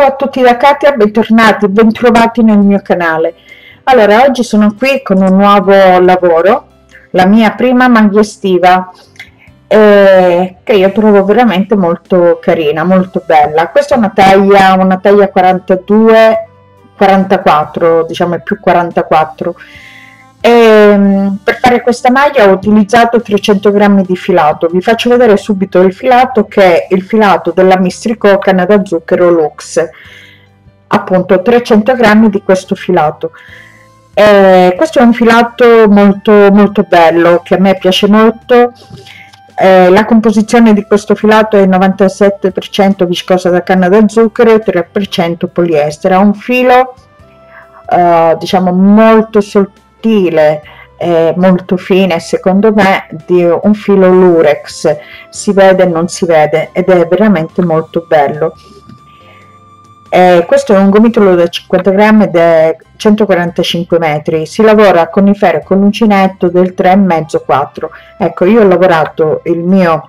Ciao a tutti da Katia, bentornati, bentrovati nel mio canale. Allora, oggi sono qui con un nuovo lavoro, la mia prima maglia estiva, eh, che io trovo veramente molto carina, molto bella. Questa è una taglia, una taglia 42, 44, diciamo più 44. E, ehm, per fare questa maglia ho utilizzato 300 grammi di filato. Vi faccio vedere subito il filato che è il filato della Mistrico Canada Zucchero Lux. Appunto 300 grammi di questo filato. E questo è un filato molto molto bello che a me piace molto. Eh, la composizione di questo filato è 97% viscosa da canna da zucchero e 3% poliestere. Ha un filo eh, diciamo molto sottile sottile eh, molto fine secondo me di un filo lurex. Si vede non si vede ed è veramente molto bello. Eh, questo è un gomitolo da 50 grammi ed è 145 metri. Si lavora con il ferro con l'uncinetto del 3,5 4 ecco io ho lavorato il mio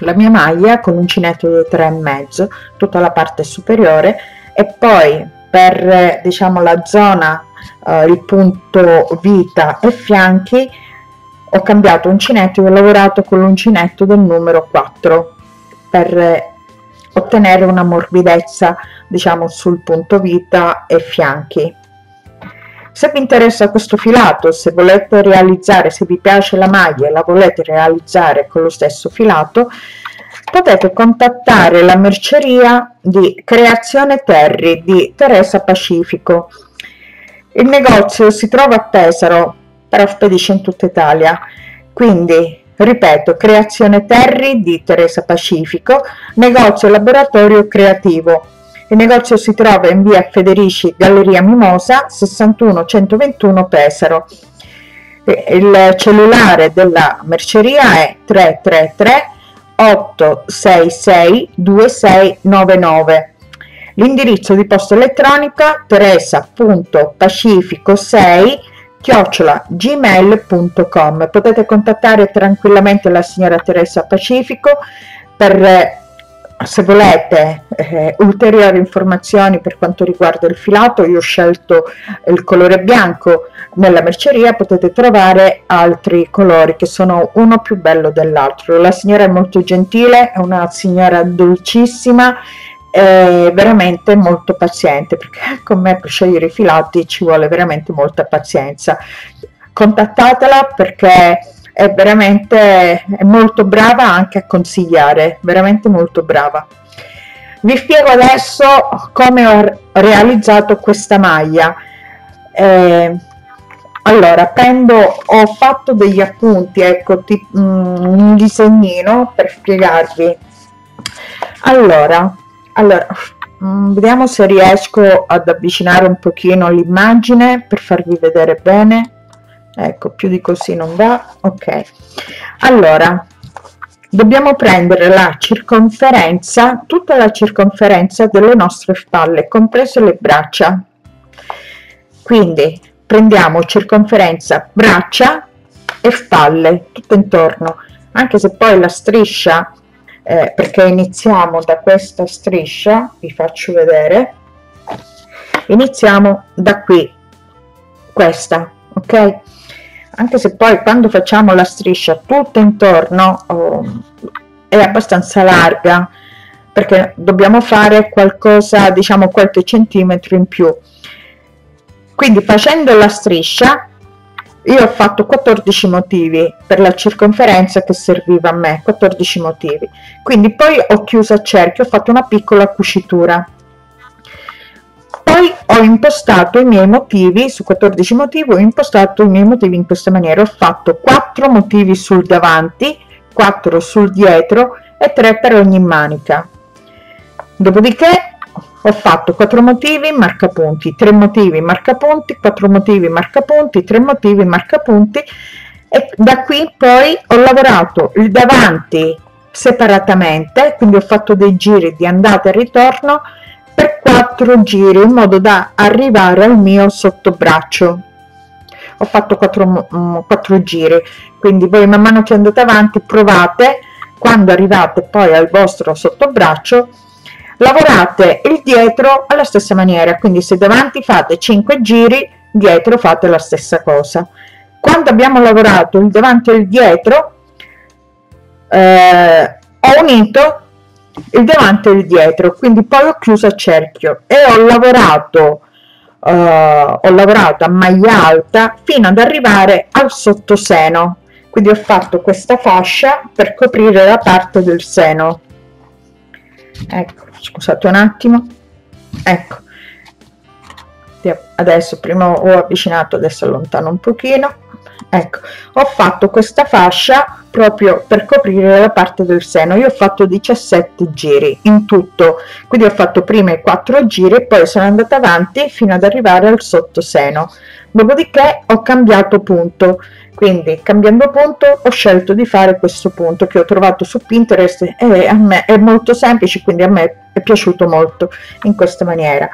la mia maglia con l'uncinetto del 3,5 tutta la parte superiore e poi per diciamo la zona eh, il punto vita e fianchi ho cambiato uncinetto e ho lavorato con l'uncinetto del numero 4 per ottenere una morbidezza diciamo sul punto vita e fianchi. Se vi interessa questo filato se volete realizzare se vi piace la maglia e la volete realizzare con lo stesso filato potete contattare la merceria di creazione terri di Teresa Pacifico il negozio si trova a Pesaro, però spedisce in tutta Italia. Quindi, ripeto, Creazione Terri di Teresa Pacifico, negozio laboratorio creativo. Il negozio si trova in via Federici, Galleria Mimosa, 61 121 Pesaro. Il cellulare della merceria è 333 866 2699 L'indirizzo di posta elettronica teresa.pacifico6 chiocciola gmail.com potete contattare tranquillamente la signora Teresa Pacifico per se volete eh, ulteriori informazioni per quanto riguarda il filato. Io ho scelto il colore bianco nella merceria. Potete trovare altri colori che sono uno più bello dell'altro. La signora è molto gentile è una signora dolcissima è veramente molto paziente perché con me per scegliere i filati ci vuole veramente molta pazienza. Contattatela perché è veramente è molto brava anche a consigliare veramente molto brava. Vi spiego adesso come ho realizzato questa maglia. Eh, allora prendo ho fatto degli appunti ecco tipo, mm, un disegnino per spiegarvi. Allora allora mm, vediamo se riesco ad avvicinare un pochino l'immagine per farvi vedere bene. Ecco più di così non va ok. Allora dobbiamo prendere la circonferenza tutta la circonferenza delle nostre spalle comprese le braccia. Quindi prendiamo circonferenza braccia e spalle tutto intorno. Anche se poi la striscia eh, perché iniziamo da questa striscia vi faccio vedere. Iniziamo da qui questa ok? Anche se poi quando facciamo la striscia tutta intorno oh, è abbastanza larga perché dobbiamo fare qualcosa diciamo qualche centimetro in più. Quindi facendo la striscia io ho fatto 14 motivi per la circonferenza che serviva a me 14 motivi. Quindi poi ho chiuso a cerchio ho fatto una piccola cucitura. Poi ho impostato i miei motivi su 14 motivi ho impostato i miei motivi in questa maniera. Ho fatto 4 motivi sul davanti 4 sul dietro e 3 per ogni manica. Dopodiché ho fatto 4 motivi marcapunti. 3 motivi marcapunti. 4 motivi marcapunti. 3 motivi marcapunti. E da qui poi ho lavorato il davanti separatamente quindi ho fatto dei giri di andata e ritorno per 4 giri in modo da arrivare al mio sottobraccio. Ho fatto 4, 4 mm, giri. Quindi voi man mano che andate avanti provate quando arrivate poi al vostro sottobraccio lavorate il dietro alla stessa maniera quindi se davanti fate 5 giri dietro fate la stessa cosa. Quando abbiamo lavorato il davanti e il dietro eh, ho unito il davanti e il dietro quindi poi ho chiuso a cerchio e ho lavorato eh, ho lavorato a maglia alta fino ad arrivare al sottoseno. Quindi ho fatto questa fascia per coprire la parte del seno. Ecco scusate un attimo. Ecco. Adesso prima ho avvicinato adesso allontano un pochino. Ecco ho fatto questa fascia proprio per coprire la parte del seno. Io ho fatto 17 giri in tutto. Quindi ho fatto prima i 4 giri e poi sono andata avanti fino ad arrivare al sottoseno. Dopodiché ho cambiato punto quindi cambiando punto ho scelto di fare questo punto che ho trovato su Pinterest e a me è molto semplice quindi a me è piaciuto molto in questa maniera.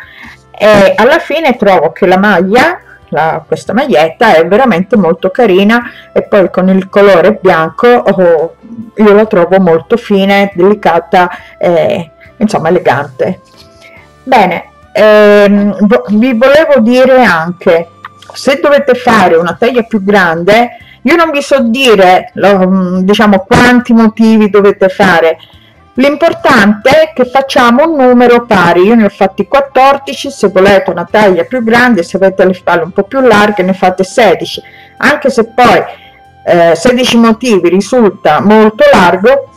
E alla fine trovo che la maglia la, questa maglietta è veramente molto carina e poi con il colore bianco oh, io la trovo molto fine delicata e insomma elegante. Bene ehm, vi volevo dire anche se dovete fare una taglia più grande io non vi so dire diciamo quanti motivi dovete fare. L'importante è che facciamo un numero pari. Io ne ho fatti 14 se volete una taglia più grande se avete le spalle un po più larghe ne fate 16 anche se poi eh, 16 motivi risulta molto largo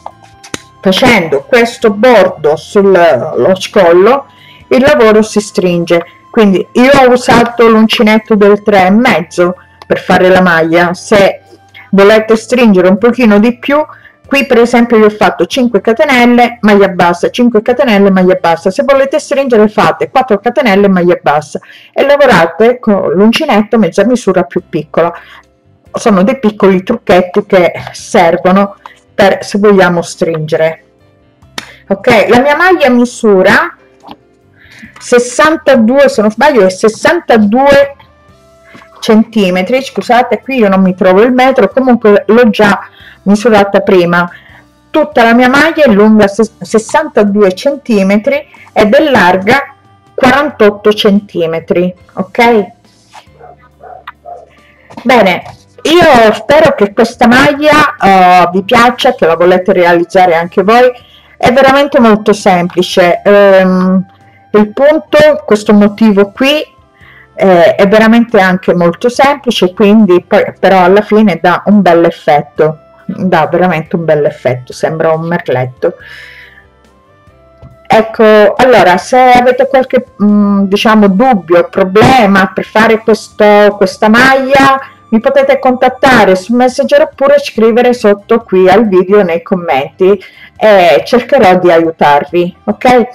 facendo questo bordo sullo scollo il lavoro si stringe quindi io ho usato l'uncinetto del 3 e mezzo per fare la maglia. Se volete stringere un pochino di più qui per esempio io ho fatto 5 catenelle maglia bassa 5 catenelle maglia bassa. Se volete stringere fate 4 catenelle maglia bassa. E lavorate con l'uncinetto mezza misura più piccola. Sono dei piccoli trucchetti che servono per se vogliamo stringere. Ok la mia maglia misura 62 se non sbaglio è 62 centimetri. Scusate qui io non mi trovo il metro. Comunque l'ho già misurata prima. Tutta la mia maglia è lunga 62 centimetri ed è larga 48 centimetri ok? Bene io spero che questa maglia uh, vi piaccia che la volete realizzare anche voi. È veramente molto semplice. Um, il punto questo motivo qui eh, è veramente anche molto semplice quindi poi, però alla fine dà un bel effetto dà veramente un bel effetto sembra un merletto. Ecco allora se avete qualche mh, mm, diciamo dubbio problema per fare questo questa maglia mi potete contattare su messenger oppure scrivere sotto qui al video nei commenti e cercherò di aiutarvi ok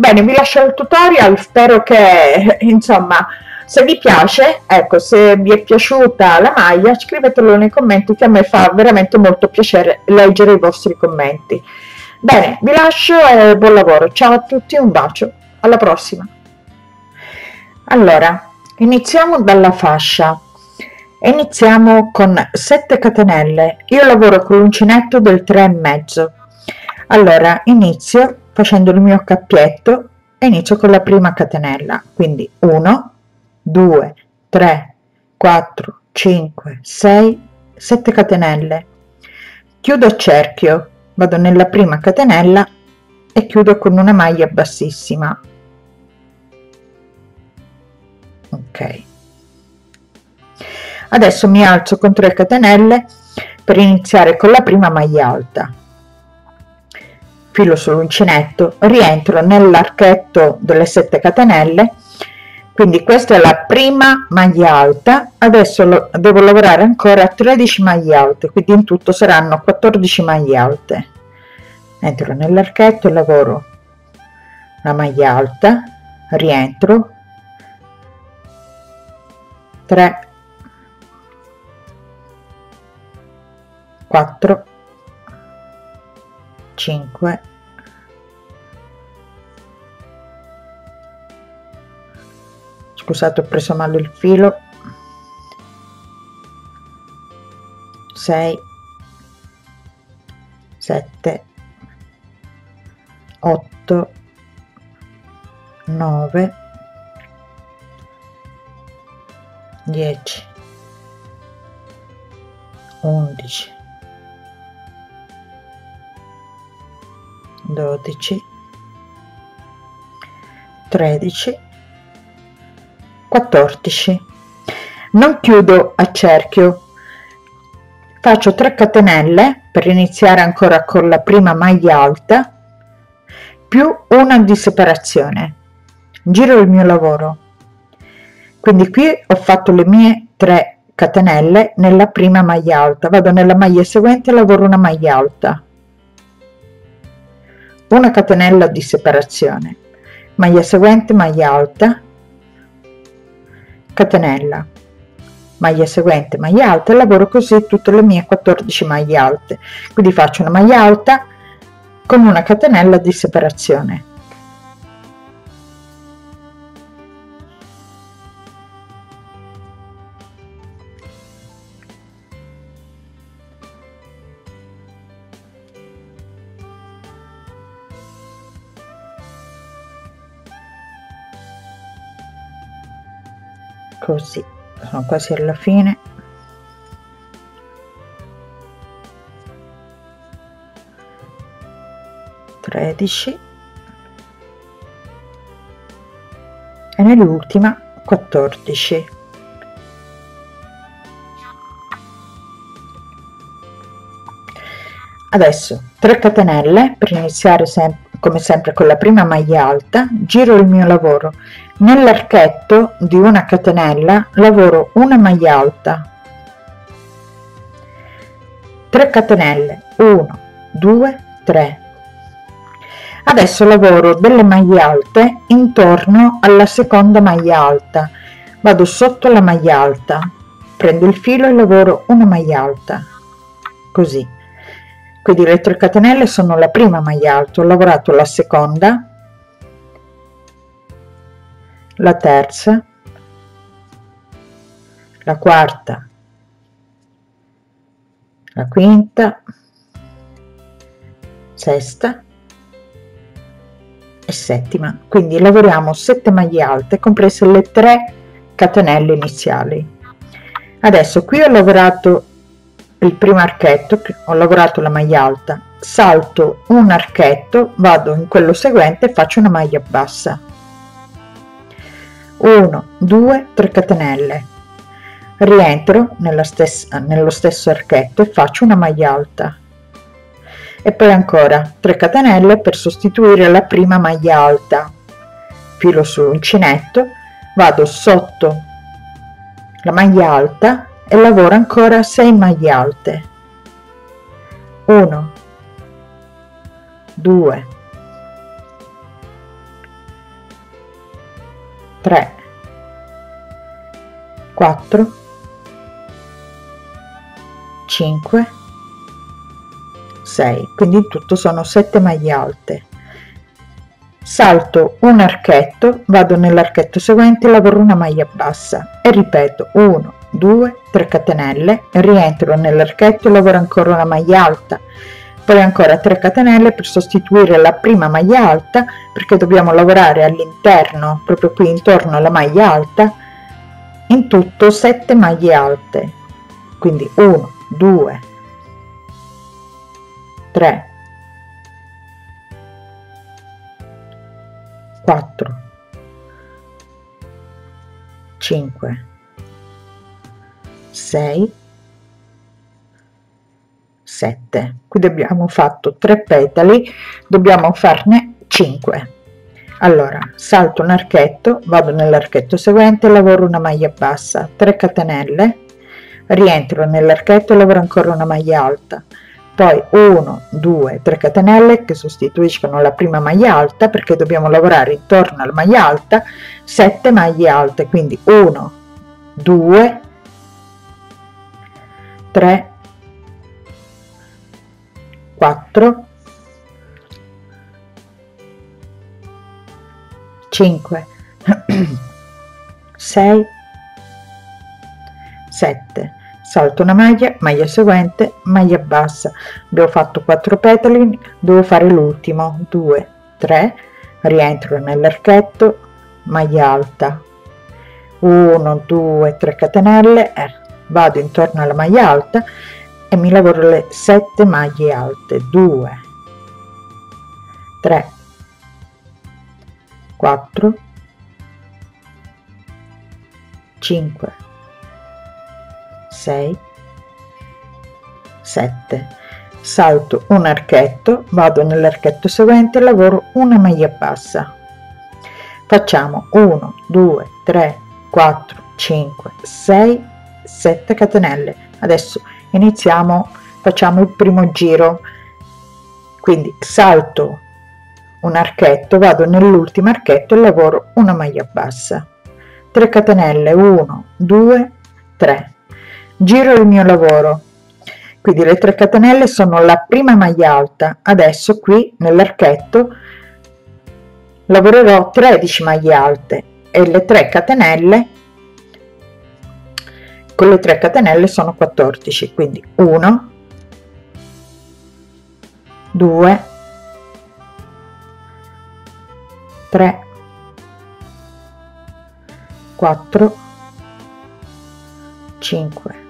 bene vi lascio il tutorial spero che insomma se vi piace ecco se vi è piaciuta la maglia scrivetelo nei commenti che a me fa veramente molto piacere leggere i vostri commenti. Bene vi lascio e buon lavoro. Ciao a tutti un bacio. Alla prossima. Allora iniziamo dalla fascia. Iniziamo con 7 catenelle. Io lavoro con l'uncinetto del 3 e mezzo. Allora inizio facendo il mio cappietto e inizio con la prima catenella. Quindi 1 2 3 4 5 6 7 catenelle. Chiudo a cerchio vado nella prima catenella e chiudo con una maglia bassissima. Ok. Adesso mi alzo con 3 catenelle per iniziare con la prima maglia alta filo sull'uncinetto rientro nell'archetto delle 7 catenelle. Quindi questa è la prima maglia alta. Adesso lo, devo lavorare ancora 13 maglie alte quindi in tutto saranno 14 maglie alte. Entro nell'archetto e lavoro la maglia alta rientro. 3 4 5 scusate ho preso male il filo. 6 7 8 9 10 11 12 13 14 non chiudo a cerchio. Faccio 3 catenelle per iniziare ancora con la prima maglia alta più una di separazione. Giro il mio lavoro. Quindi qui ho fatto le mie 3 catenelle nella prima maglia alta. Vado nella maglia seguente lavoro una maglia alta una catenella di separazione maglia seguente maglia alta catenella maglia seguente maglia alta e lavoro così tutte le mie 14 maglie alte. Quindi faccio una maglia alta con una catenella di separazione così sono quasi alla fine. Tredici. E nell'ultima 14 adesso 3 catenelle per iniziare sem come sempre con la prima maglia alta giro il mio lavoro. Nell'archetto di una catenella lavoro una maglia alta. 3 catenelle. 1 2 3 adesso lavoro delle maglie alte intorno alla seconda maglia alta. Vado sotto la maglia alta. Prendo il filo e lavoro una maglia alta. Così quindi le 3 catenelle sono la prima maglia alta ho lavorato la seconda la terza, la quarta, la quinta, sesta e settima. Quindi lavoriamo 7 maglie alte, comprese le 3 catenelle iniziali. Adesso qui ho lavorato il primo archetto, ho lavorato la maglia alta, salto un archetto, vado in quello seguente e faccio una maglia bassa. 1 2 3 catenelle. Rientro nella stessa, nello stesso archetto e faccio una maglia alta. E poi ancora 3 catenelle per sostituire la prima maglia alta. Filo sull'uncinetto vado sotto la maglia alta e lavoro ancora 6 maglie alte. 1 2 3 4 5 6 quindi in tutto sono 7 maglie alte salto un archetto vado nell'archetto seguente lavoro una maglia bassa e ripeto 1 2 3 catenelle rientro nell'archetto e lavoro ancora una maglia alta. Poi ancora 3 catenelle per sostituire la prima maglia alta perché dobbiamo lavorare all'interno proprio qui intorno alla maglia alta in tutto 7 maglie alte. Quindi 1 2 3 4 5 6 7 qui abbiamo fatto 3 petali dobbiamo farne 5 allora salto un archetto vado nell'archetto seguente lavoro una maglia bassa 3 catenelle rientro nell'archetto e lavoro ancora una maglia alta poi 1 2 3 catenelle che sostituiscono la prima maglia alta perché dobbiamo lavorare intorno alla maglia alta 7 maglie alte quindi 1 2 3 4 5 6 7 salto una maglia maglia seguente maglia bassa. Abbiamo fatto 4 petali devo fare l'ultimo. 2 3 rientro nell'archetto maglia alta. 1 2 3 catenelle. Eh, vado intorno alla maglia alta e mi lavoro le 7 maglie alte. 2 3 4 5 6 7 salto un archetto vado nell'archetto seguente lavoro una maglia bassa. Facciamo 1 2 3 4 5 6 7 catenelle. Adesso iniziamo facciamo il primo giro. Quindi salto un archetto vado nell'ultimo archetto e lavoro una maglia bassa. 3 catenelle 1 2 3 giro il mio lavoro. Quindi le 3 catenelle sono la prima maglia alta. Adesso qui nell'archetto lavorerò 13 maglie alte. E le 3 catenelle con le 3 catenelle sono 14 quindi 1 2 3 4 5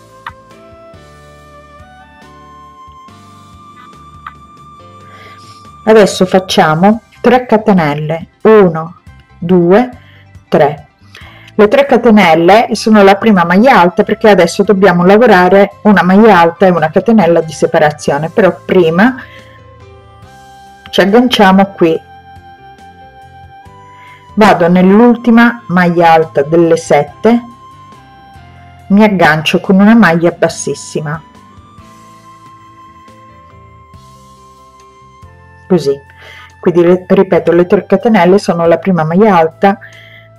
adesso facciamo 3 catenelle. 1 2 3 le 3 catenelle sono la prima maglia alta perché adesso dobbiamo lavorare una maglia alta e una catenella di separazione. Però prima ci agganciamo qui. Vado nell'ultima maglia alta delle 7 mi aggancio con una maglia bassissima così. Quindi ripeto le 3 catenelle sono la prima maglia alta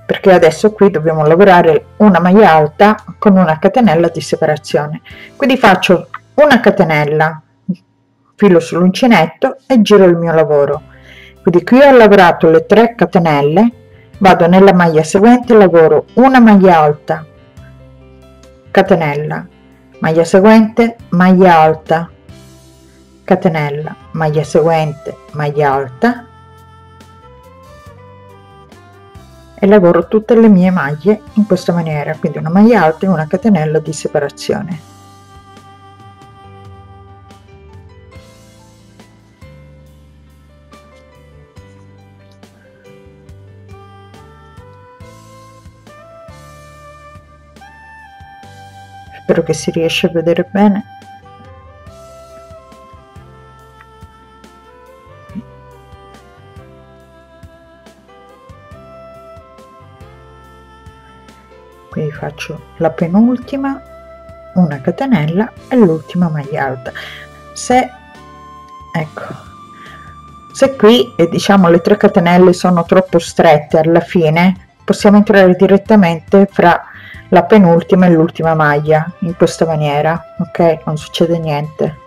perché adesso qui dobbiamo lavorare una maglia alta con una catenella di separazione. Quindi faccio una catenella filo sull'uncinetto e giro il mio lavoro. Quindi qui ho lavorato le 3 catenelle vado nella maglia seguente lavoro una maglia alta catenella maglia seguente maglia alta catenella maglia seguente maglia alta e lavoro tutte le mie maglie in questa maniera quindi una maglia alta e una catenella di separazione. Spero che si riesce a vedere bene quindi faccio la penultima una catenella e l'ultima maglia alta se ecco se qui e diciamo le tre catenelle sono troppo strette alla fine possiamo entrare direttamente fra la penultima e l'ultima maglia in questa maniera ok? Non succede niente.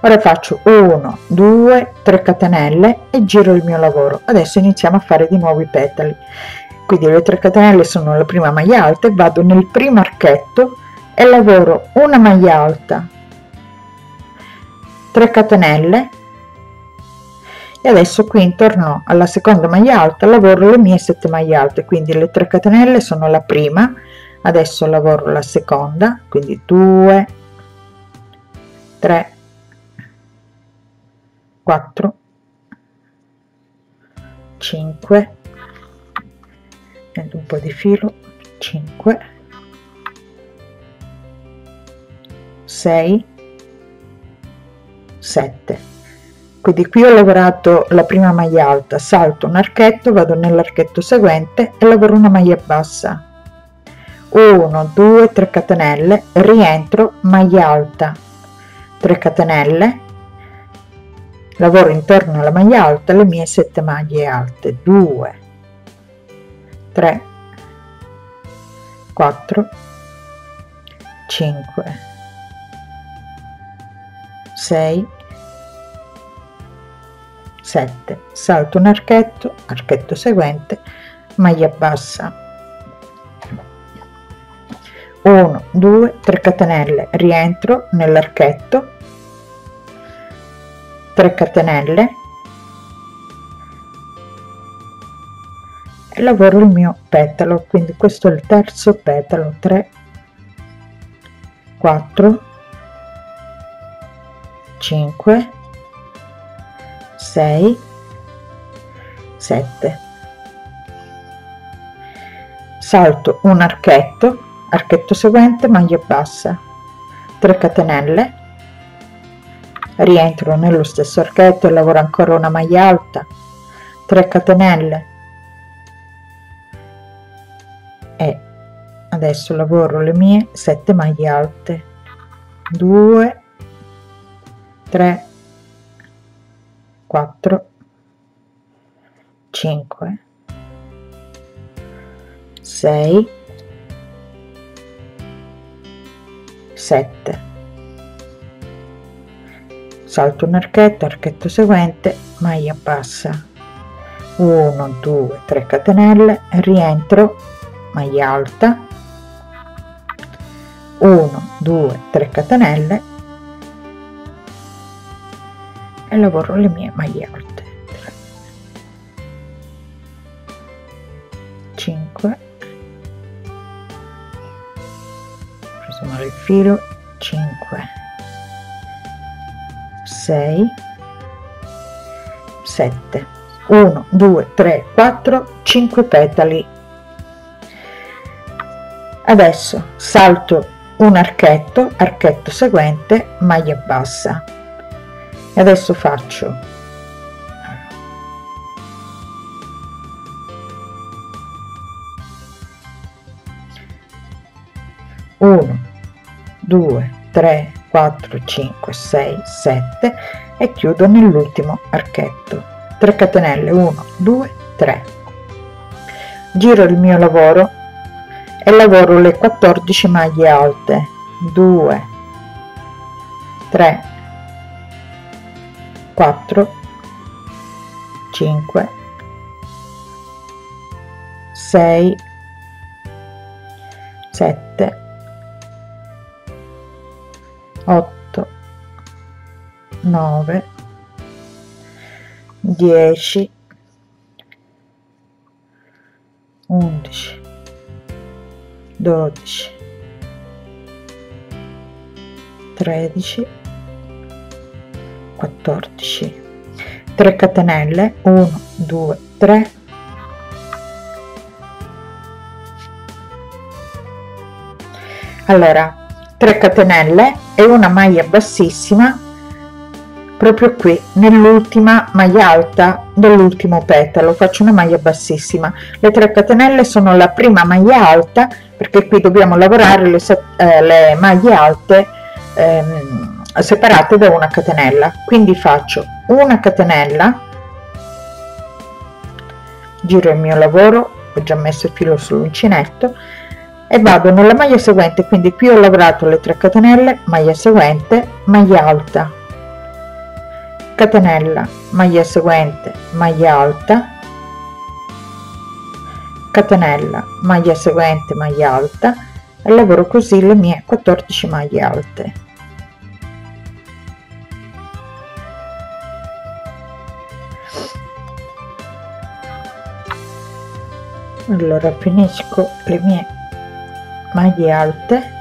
Ora faccio 1 2 3 catenelle e giro il mio lavoro. Adesso iniziamo a fare di nuovo i petali quindi le 3 catenelle sono la prima maglia alta e vado nel primo archetto e lavoro una maglia alta 3 catenelle. E adesso qui intorno alla seconda maglia alta lavoro le mie 7 maglie alte. Quindi le 3 catenelle sono la prima adesso lavoro la seconda quindi 2 3 4 5 prendo un po di filo 5 6 7 quindi qui ho lavorato la prima maglia alta salto un archetto vado nell'archetto seguente e lavoro una maglia bassa. 1 2 3 catenelle rientro maglia alta 3 catenelle lavoro intorno alla maglia alta le mie 7 maglie alte 2 3 4 5 6 7 salto un archetto archetto seguente maglia bassa. 1 2 3 catenelle. Rientro nell'archetto. 3 catenelle lavoro il mio petalo quindi questo è il terzo petalo 3 4 5 6 7 salto un archetto archetto seguente maglia bassa 3 catenelle. Rientro nello stesso archetto e lavoro ancora una maglia alta 3 catenelle adesso lavoro le mie 7 maglie alte. 2 3 4 5 6 7 salto un archetto archetto seguente maglia bassa. 1 2 3 catenelle rientro maglia alta 1 2 3 catenelle. E lavoro le mie maglie alte. 3 5 preso male il filo. 5 6 7 1 2 3 4 5 petali. Adesso salto un archetto archetto seguente maglia bassa. E adesso faccio. Uno due tre 4 5 6 7 e chiudo nell'ultimo archetto. 3 catenelle 1 2 3 giro il mio lavoro e lavoro le 14 maglie alte. 2 3 4 5 6 7 8 9 10 11 12 13 14 3 catenelle 1 2 3 allora 3 catenelle e una maglia bassissima proprio qui nell'ultima maglia alta dell'ultimo petalo. Faccio una maglia bassissima. Le 3 catenelle sono la prima maglia alta perché qui dobbiamo lavorare le, eh, le maglie alte ehm, separate da una catenella. Quindi faccio una catenella giro il mio lavoro ho già messo il filo sull'uncinetto e vado nella maglia seguente. Quindi qui ho lavorato le 3 catenelle maglia seguente maglia alta. Catenella maglia seguente maglia alta catenella maglia seguente maglia alta e lavoro così le mie 14 maglie alte. Allora finisco le mie maglie alte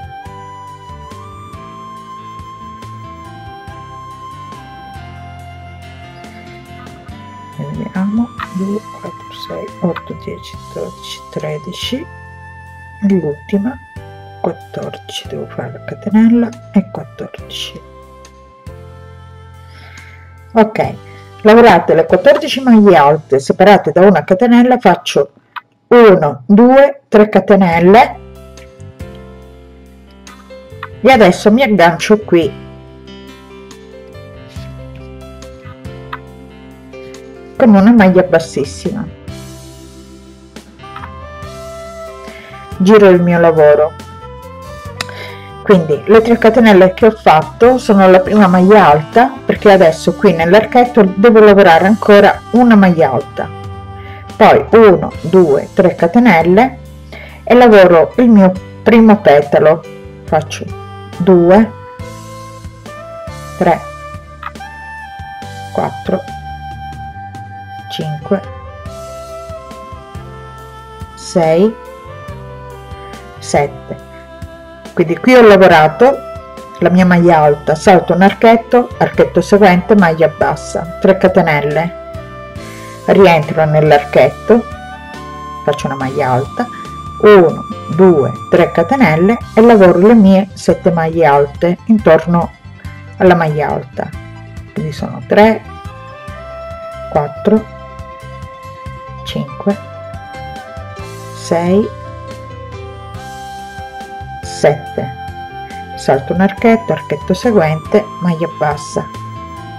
vediamo. 2 4 6 8 10 12 13 l'ultima. 14 devo fare la catenella e 14 ok lavorate le 14 maglie alte separate da una catenella faccio 1 2 3 catenelle. E adesso mi aggancio qui con una maglia bassissima. Giro il mio lavoro. Quindi le 3 catenelle che ho fatto sono la prima maglia alta perché adesso qui nell'archetto devo lavorare ancora una maglia alta. Poi 1 2 3 catenelle e lavoro il mio primo petalo. Faccio 2 3 4 5 6 7 quindi qui ho lavorato la mia maglia alta salto un archetto archetto seguente maglia bassa 3 catenelle. Rientro nell'archetto faccio una maglia alta 1 2 3 catenelle e lavoro le mie 7 maglie alte intorno alla maglia alta. Quindi sono 3 4 5 6 7 salto un archetto archetto seguente maglia bassa.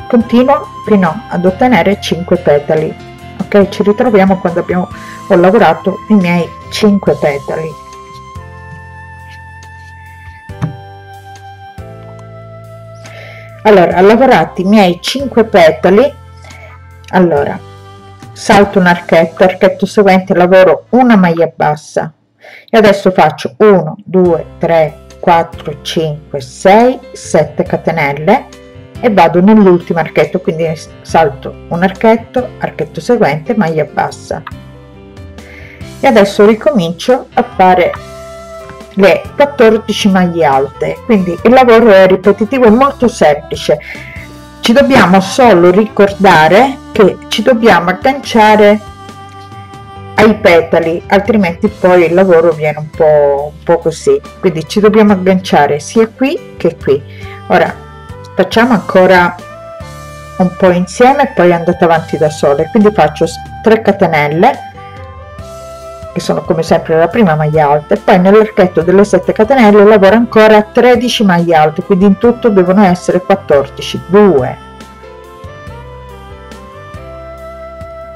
Continuo fino ad ottenere 5 petali. Ok ci ritroviamo quando abbiamo ho lavorato i miei 5 petali. Allora lavorati i miei 5 petali. Allora salto un archetto archetto seguente lavoro una maglia bassa. E adesso faccio 1 2 3 4 5 6 7 catenelle e vado nell'ultimo archetto quindi salto un archetto archetto seguente maglia bassa. E adesso ricomincio a fare le 14 maglie alte. Quindi il lavoro è ripetitivo e molto semplice. Ci dobbiamo solo ricordare che ci dobbiamo agganciare ai petali altrimenti poi il lavoro viene un po', un po così. Quindi ci dobbiamo agganciare sia qui che qui. Ora facciamo ancora un po insieme e poi andate avanti da sole. Quindi faccio 3 catenelle che sono come sempre la prima maglia alta e poi nell'archetto delle 7 catenelle lavoro ancora 13 maglie alte quindi in tutto devono essere 14 2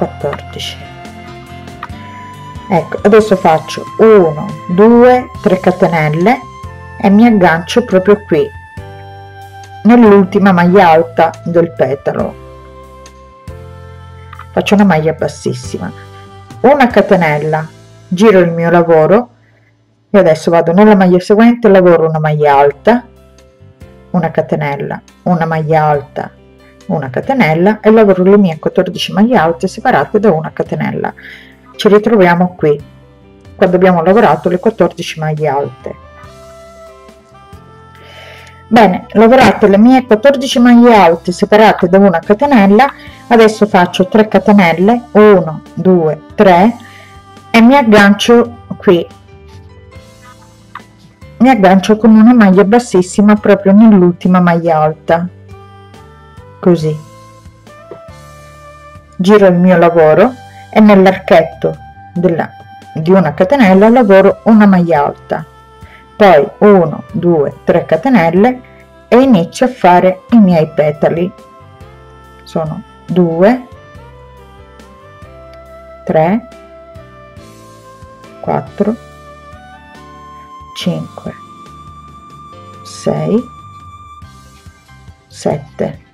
14 ecco adesso faccio 1 2 3 catenelle e mi aggancio proprio qui nell'ultima maglia alta del petalo. Faccio una maglia bassissima. Una catenella giro il mio lavoro e adesso vado nella maglia seguente lavoro una maglia alta una catenella una maglia alta una catenella e lavoro le mie 14 maglie alte separate da una catenella. Ci ritroviamo qui quando abbiamo lavorato le 14 maglie alte. Bene lavorate le mie 14 maglie alte separate da una catenella adesso faccio 3 catenelle 1 2 3 e mi aggancio qui. Mi aggancio con una maglia bassissima proprio nell'ultima maglia alta così. Giro il mio lavoro e nell'archetto della di una catenella lavoro una maglia alta. Poi 1 2 3 catenelle e inizio a fare i miei petali. Sono 2 3 4 5 6 7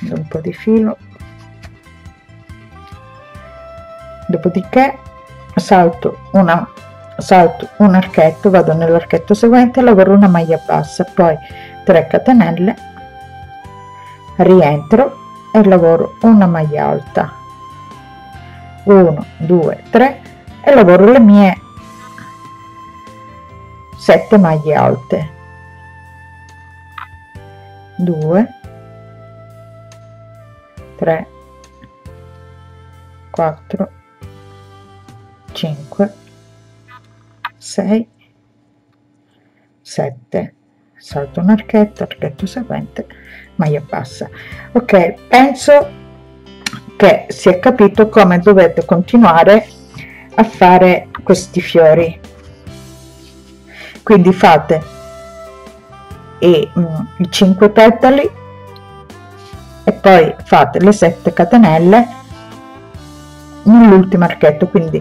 un po' di filo. Dopodiché salto una salto un archetto vado nell'archetto seguente lavoro una maglia bassa poi 3 catenelle rientro e lavoro una maglia alta. 1 2 3 e lavoro le mie 7 maglie alte. 2 3 4 5 6 7 salto un archetto archetto seguente maglia bassa. Ok penso che si è capito come dovete continuare a fare questi fiori. Quindi fate i, mm, i 5 petali e poi fate le 7 catenelle nell'ultimo archetto quindi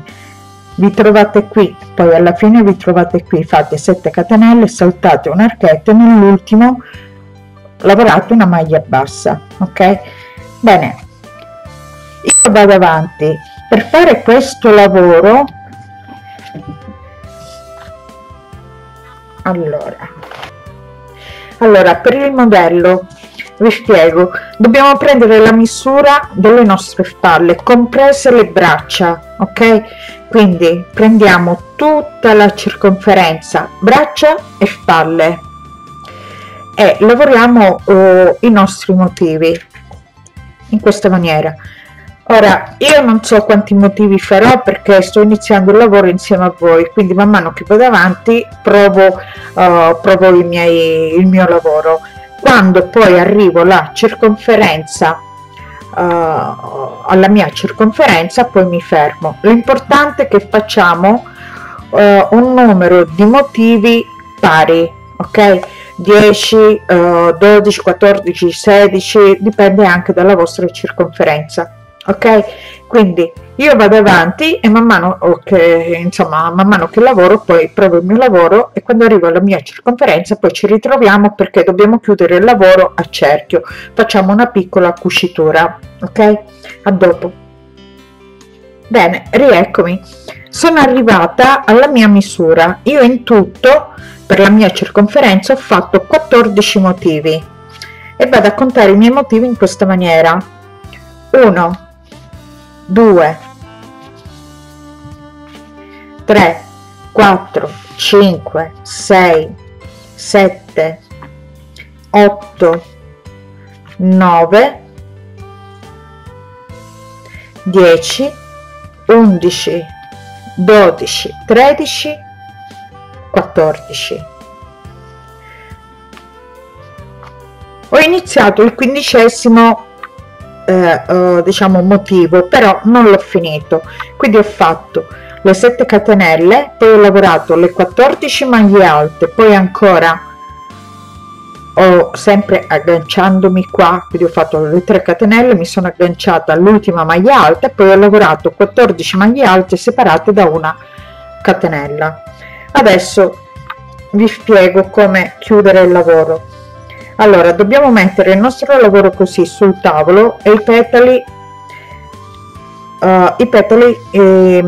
vi trovate qui poi alla fine vi trovate qui fate 7 catenelle saltate un archetto e nell'ultimo lavorate una maglia bassa ok? Bene. Io vado avanti. Per fare questo lavoro allora allora per il modello vi spiego. Dobbiamo prendere la misura delle nostre spalle comprese le braccia ok? Quindi prendiamo tutta la circonferenza braccia e spalle. E lavoriamo uh, i nostri motivi in questa maniera ora io non so quanti motivi farò perché sto iniziando il lavoro insieme a voi quindi man mano che vado avanti provo, uh, provo i miei, il mio lavoro. Quando poi arrivo alla circonferenza uh, alla mia circonferenza poi mi fermo. L'importante è che facciamo uh, un numero di motivi pari ok? 10 uh, 12 14 16 dipende anche dalla vostra circonferenza ok? Quindi io vado avanti e man mano che insomma man mano che lavoro poi provo il mio lavoro e quando arrivo alla mia circonferenza poi ci ritroviamo perché dobbiamo chiudere il lavoro a cerchio. Facciamo una piccola cucitura ok? A dopo. Bene rieccomi. Sono arrivata alla mia misura. Io in tutto per la mia circonferenza ho fatto 14 motivi e vado a contare i miei motivi in questa maniera. 1 2 3 4 5 6 7 8 9 10 11 12 13 14 ho iniziato il quindicesimo eh, eh, diciamo motivo però non l'ho finito. Quindi ho fatto le 7 catenelle poi ho lavorato le 14 maglie alte poi ancora ho sempre agganciandomi qua quindi ho fatto le 3 catenelle mi sono agganciata all'ultima maglia alta e poi ho lavorato 14 maglie alte separate da una catenella. Adesso vi spiego come chiudere il lavoro allora dobbiamo mettere il nostro lavoro così sul tavolo e i petali uh, i petali eh,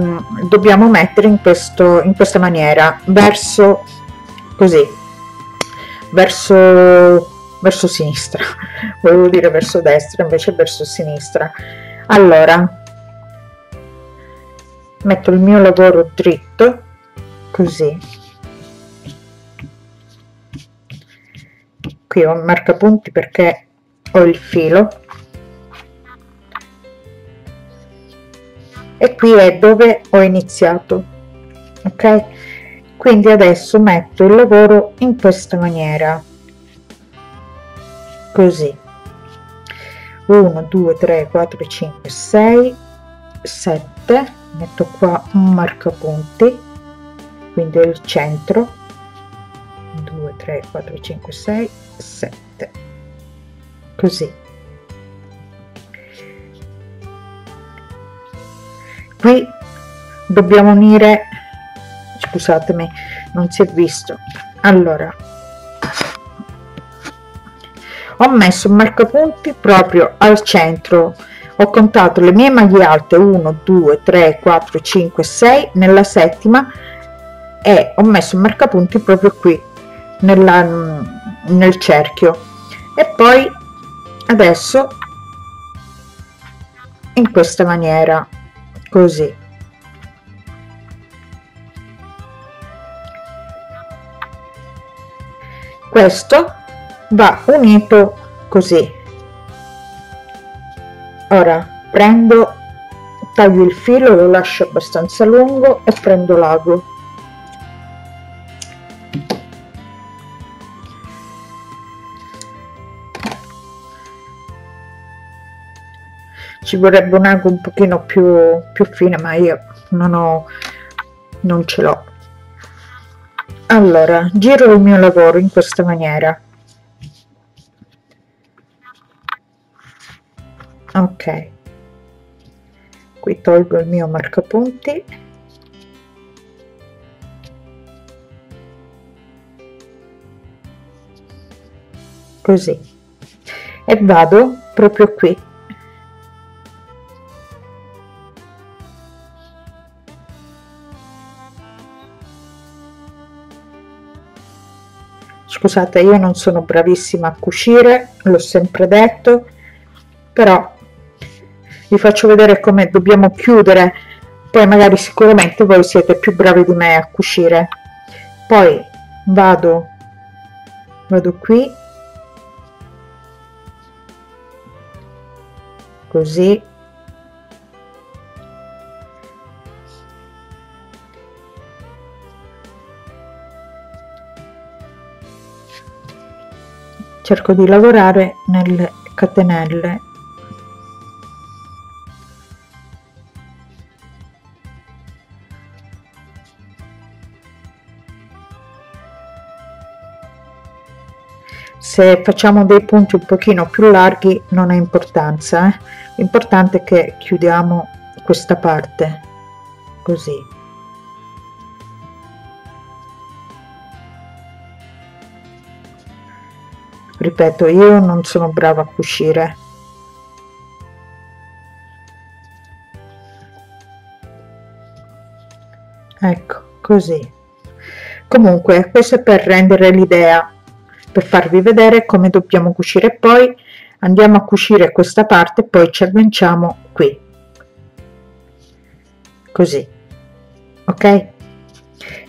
dobbiamo mettere in questo in questa maniera verso così verso verso sinistra. Volevo dire verso destra invece verso sinistra. Allora metto il mio lavoro dritto così qui ho un marcapunti perché ho il filo. E qui è dove ho iniziato ok? Quindi adesso metto il lavoro in questa maniera. Così. 1 2 3 4 5 6 7 metto qua un marcapunti quindi il centro. 2 3 4 5 6 7 così. Qui dobbiamo unire scusatemi non si è visto. Allora ho messo un marcapunti proprio al centro. Ho contato le mie maglie alte 1 2 3 4 5 6 nella settima e ho messo un marcapunti proprio qui nella nel cerchio. E poi adesso in questa maniera così. Questo va unito così. Ora prendo taglio il filo lo lascio abbastanza lungo e prendo l'ago ci vorrebbe un ago un pochino più, più fine ma io non ho non ce l'ho. Allora giro il mio lavoro in questa maniera. Ok. Qui tolgo il mio marcapunti. Così. E vado proprio qui scusate io non sono bravissima a cucire l'ho sempre detto però vi faccio vedere come dobbiamo chiudere. Poi magari sicuramente voi siete più bravi di me a cucire. Poi vado vado qui. Così cerco di lavorare nelle catenelle se facciamo dei punti un pochino più larghi non ha importanza eh? l'importante è che chiudiamo questa parte così ripeto io non sono brava a cucire. Ecco così. Comunque questo è per rendere l'idea per farvi vedere come dobbiamo cucire. Poi andiamo a cucire questa parte poi ci agganciamo qui. Così. Ok?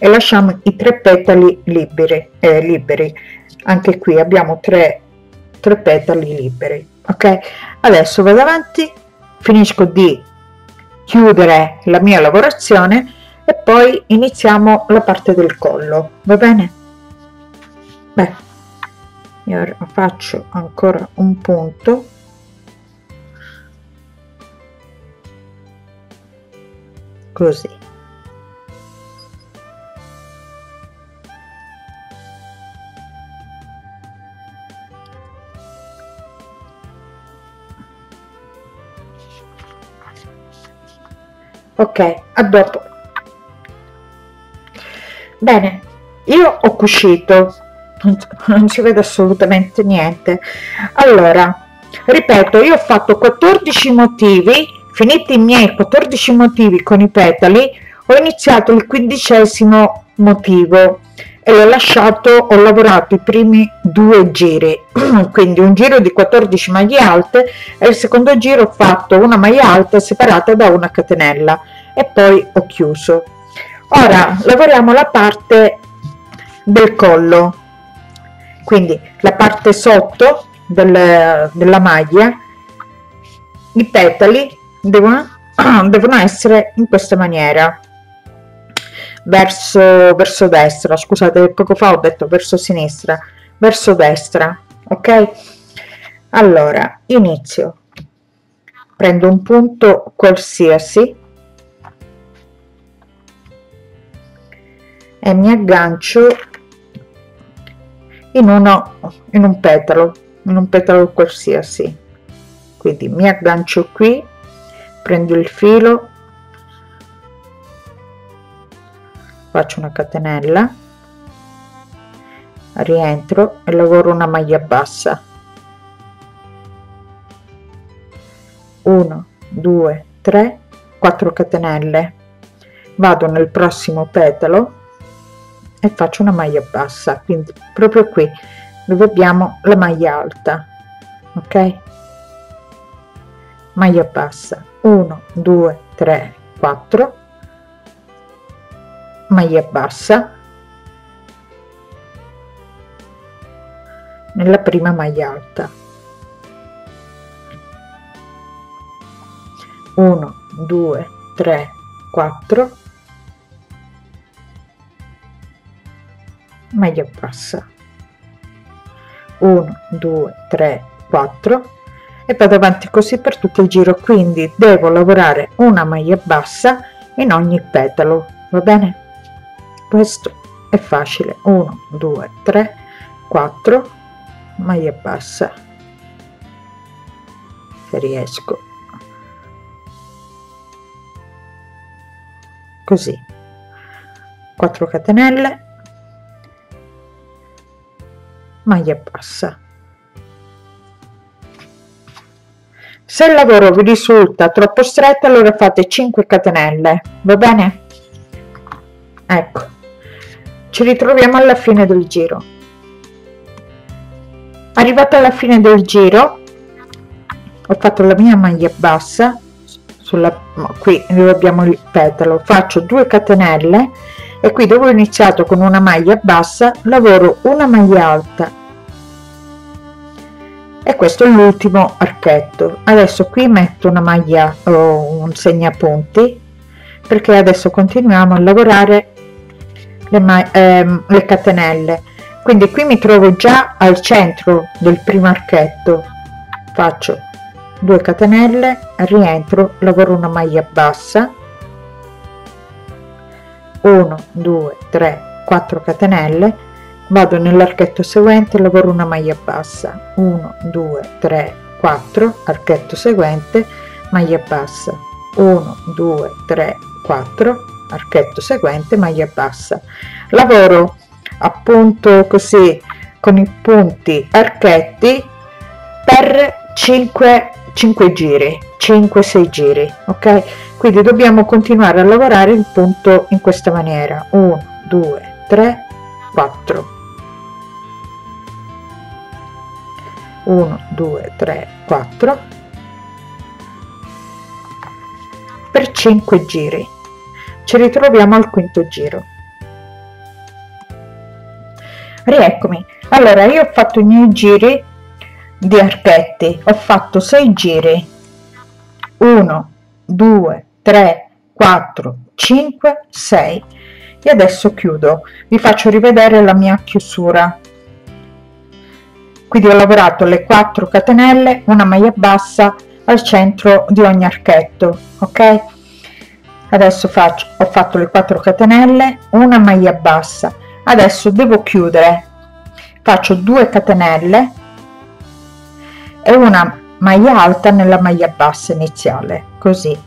E lasciamo i tre petali liberi, eh, liberi anche qui abbiamo tre, tre petali liberi ok? Adesso vado avanti finisco di chiudere la mia lavorazione e poi iniziamo la parte del collo va bene? Beh io faccio ancora un punto. Così ok a dopo. Bene io ho cucito. Non si vede assolutamente niente. Allora ripeto io ho fatto 14 motivi finiti i miei 14 motivi con i petali ho iniziato il quindicesimo motivo e l'ho lasciato ho lavorato i primi due giri quindi un giro di 14 maglie alte e il secondo giro ho fatto una maglia alta separata da una catenella e poi ho chiuso. Ora lavoriamo la parte del collo quindi la parte sotto del, della maglia i petali devono, devono essere in questa maniera verso, verso destra, scusate, poco fa ho detto verso sinistra, verso destra, ok? Allora, inizio, prendo un punto qualsiasi e mi aggancio in uno, in un petalo, in un petalo qualsiasi, quindi mi aggancio qui, prendo il filo faccio una catenella rientro e lavoro una maglia bassa. 1 2 3 4 catenelle. Vado nel prossimo petalo e faccio una maglia bassa quindi proprio qui dove abbiamo la maglia alta ok? Maglia bassa. 1 2 3 4 maglia bassa. Nella prima maglia alta. 1 2 3 4 maglia bassa. 1 2 3 4 e vado avanti così per tutto il giro. Quindi devo lavorare una maglia bassa in ogni petalo va bene questo è facile. 1 2 3 4 maglia bassa. Se riesco. Così. 4 catenelle. Maglia bassa. Se il lavoro vi risulta troppo stretto allora fate 5 catenelle. Va bene? Ecco ci ritroviamo alla fine del giro. Arrivata alla fine del giro ho fatto la mia maglia bassa sulla qui dove abbiamo il petalo. Faccio 2 catenelle e qui dove ho iniziato con una maglia bassa lavoro una maglia alta. E questo è l'ultimo archetto. Adesso qui metto una maglia o un segnapunti perché adesso continuiamo a lavorare le, ehm, le catenelle. Quindi qui mi trovo già al centro del primo archetto. Faccio 2 catenelle rientro lavoro una maglia bassa. 1 2 3 4 catenelle. Vado nell'archetto seguente lavoro una maglia bassa. 1 2 3 4 archetto seguente maglia bassa. 1 2 3 4 archetto seguente maglia bassa. Lavoro appunto così con i punti archetti per 5 5 giri 5 6 giri ok? Quindi dobbiamo continuare a lavorare il punto in questa maniera. 1 2 3 4 1 2 3 4 per 5 giri ci ritroviamo al quinto giro. Rieccomi. Allora io ho fatto i miei giri di archetti. Ho fatto 6 giri. 1 2 3 4 5 6 e adesso chiudo. Vi faccio rivedere la mia chiusura. Quindi ho lavorato le 4 catenelle una maglia bassa al centro di ogni archetto ok adesso faccio ho fatto le 4 catenelle una maglia bassa. Adesso devo chiudere. Faccio 2 catenelle e una maglia alta nella maglia bassa iniziale così.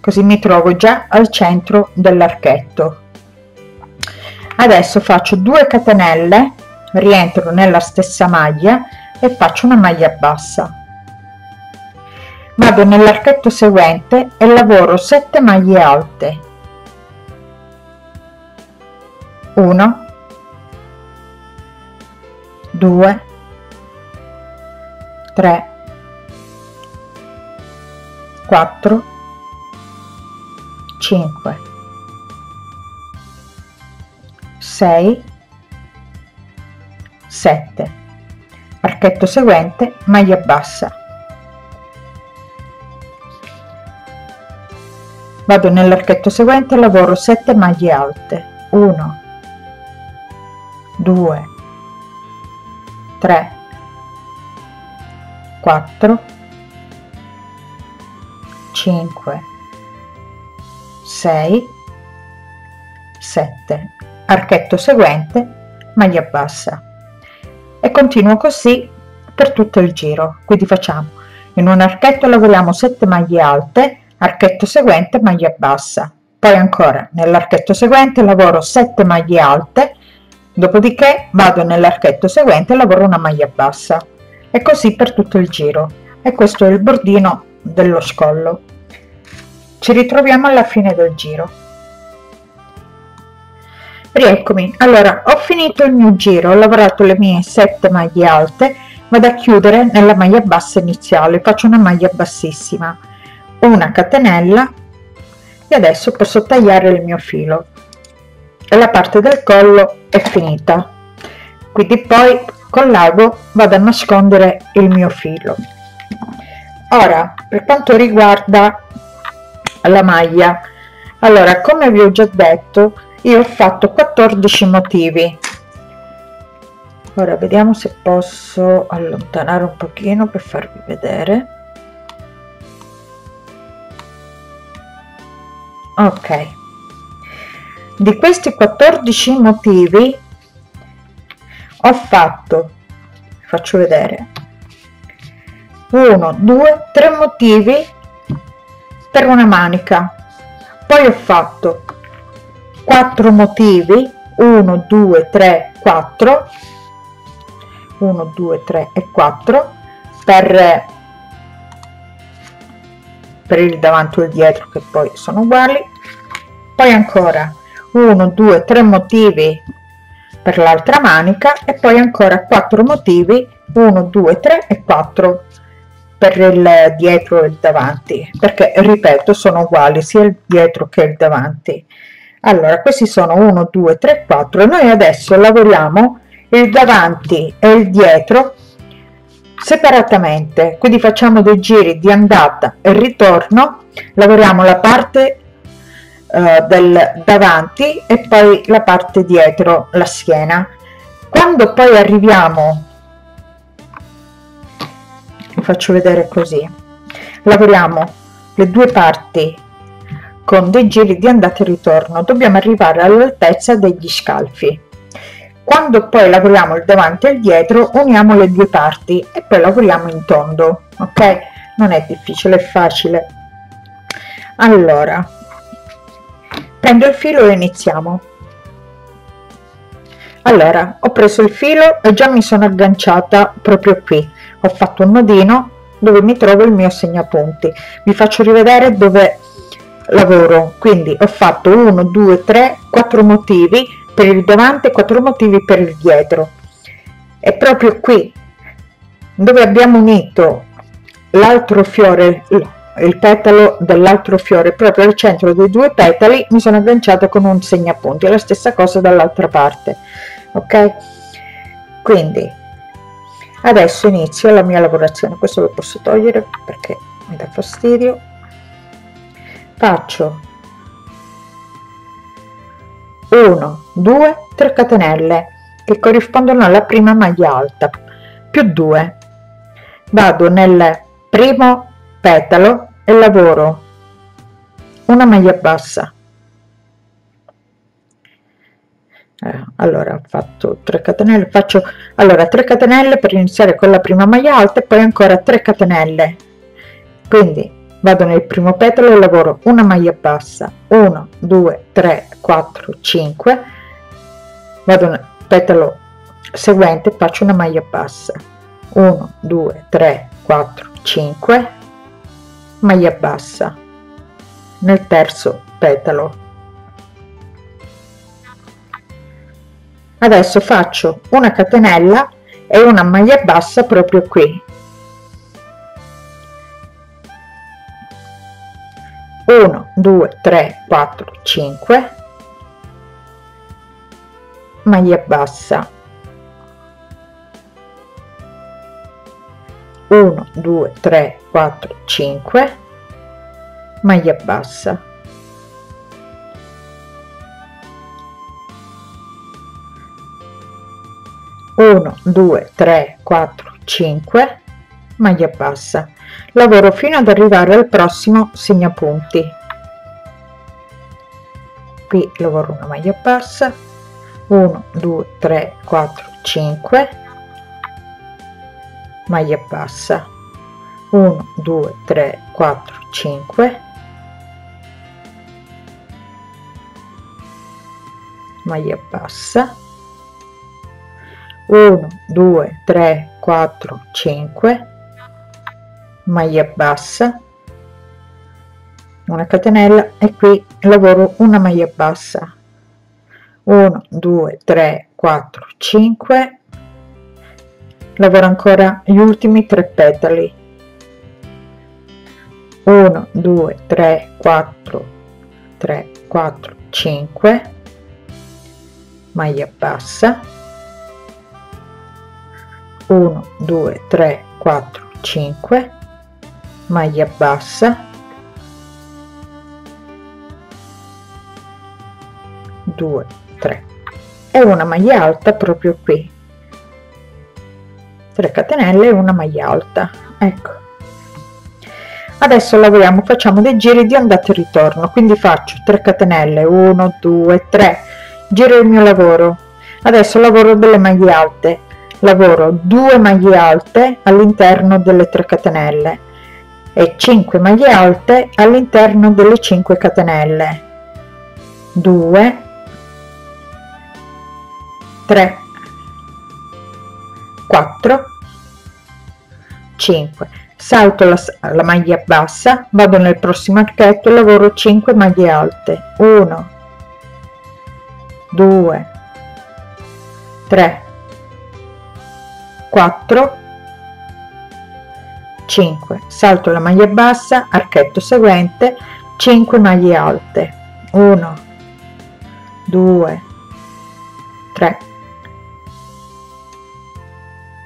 Così mi trovo già al centro dell'archetto. Adesso faccio 2 catenelle rientro nella stessa maglia e faccio una maglia bassa vado nell'archetto seguente e lavoro 7 maglie alte. 1 2 3 4 5 6 7 archetto seguente maglia bassa vado nell'archetto seguente lavoro 7 maglie alte. 1 2 3 4 5 6 7 archetto seguente maglia bassa. E continuo così per tutto il giro. Quindi facciamo. In un archetto lavoriamo 7 maglie alte archetto seguente maglia bassa. Poi ancora nell'archetto seguente lavoro 7 maglie alte dopodiché vado nell'archetto seguente e lavoro una maglia bassa. E così per tutto il giro. E questo è il bordino dello scollo. Ci ritroviamo alla fine del giro. Rieccomi. Allora ho finito il mio giro ho lavorato le mie 7 maglie alte vado a chiudere nella maglia bassa iniziale faccio una maglia bassissima una catenella e adesso posso tagliare il mio filo. E la parte del collo è finita. Quindi poi con l'ago vado a nascondere il mio filo. Ora per quanto riguarda la maglia allora come vi ho già detto io ho fatto 14 motivi. Ora vediamo se posso allontanare un pochino per farvi vedere ok. Di questi 14 motivi ho fatto faccio vedere 1 2 3 motivi per una manica. Poi ho fatto 4 motivi 1 2 3 4 1 2 3 e 4 per per il davanti e il dietro che poi sono uguali. Poi ancora 1 2 3 motivi per l'altra manica e poi ancora 4 motivi 1 2 3 e 4 per il dietro e il davanti perché ripeto sono uguali sia il dietro che il davanti. Allora questi sono 1 2 3 4 e noi adesso lavoriamo il davanti e il dietro separatamente. Quindi facciamo dei giri di andata e ritorno. Lavoriamo la parte eh, del davanti e poi la parte dietro la schiena. Quando poi arriviamo faccio vedere così. Lavoriamo le due parti con dei giri di andata e ritorno. Dobbiamo arrivare all'altezza degli scalfi quando poi lavoriamo il davanti e il dietro uniamo le due parti e poi lavoriamo in tondo ok? Non è difficile è facile. Allora prendo il filo e iniziamo. Allora ho preso il filo e già mi sono agganciata proprio qui. Ho fatto un nodino dove mi trovo il mio segnapunti. Vi faccio rivedere dove lavoro. Quindi ho fatto 1 2 3 4 motivi per il davanti e 4 motivi per il dietro. E proprio qui dove abbiamo unito l'altro fiore il petalo dell'altro fiore. Proprio al centro dei due petali mi sono agganciata con un segnapunti la stessa cosa dall'altra parte ok? Quindi adesso inizio la mia lavorazione. Questo lo posso togliere perché mi dà fastidio. Faccio 1 2 3 catenelle che corrispondono alla prima maglia alta più 2 vado nel primo petalo e lavoro. Una maglia bassa. Eh, allora ho fatto 3 catenelle faccio allora 3 catenelle per iniziare con la prima maglia alta e poi ancora 3 catenelle. Quindi vado nel primo petalo e lavoro una maglia bassa. 1 2 3 4 5 vado nel petalo seguente faccio una maglia bassa. 1 2 3 4 5 maglia bassa. Nel terzo petalo. Adesso faccio una catenella e una maglia bassa proprio qui 1 2 3 4 5 maglia bassa. 1 2 3 4 5 maglia bassa. 1 2 3 4 5 maglia bassa lavoro fino ad arrivare al prossimo segnapunti. Qui lavoro una maglia bassa. 1 2 3 4 5 maglia bassa. 1 2 3 4 5 maglia bassa. 1 2 3 4 5 maglia bassa. Una catenella e qui lavoro una maglia bassa. 1 2 3 4 5 lavoro ancora gli ultimi tre petali. 1 2 3 4 3 4 5 maglia bassa. 1 2 3 4 5 maglia bassa. 2 3 e una maglia alta proprio qui. 3 catenelle e una maglia alta ecco. Adesso lavoriamo facciamo dei giri di andata e ritorno. Quindi faccio 3 catenelle 1 2 3 giro il mio lavoro. Adesso lavoro delle maglie alte. Lavoro 2 maglie alte all'interno delle 3 catenelle e 5 maglie alte all'interno delle 5 catenelle. 2 3 4 5 salto la, la maglia bassa vado nel prossimo archetto e lavoro 5 maglie alte. 1 2 3 4 5 salto la maglia bassa archetto seguente 5 maglie alte. 1 2 3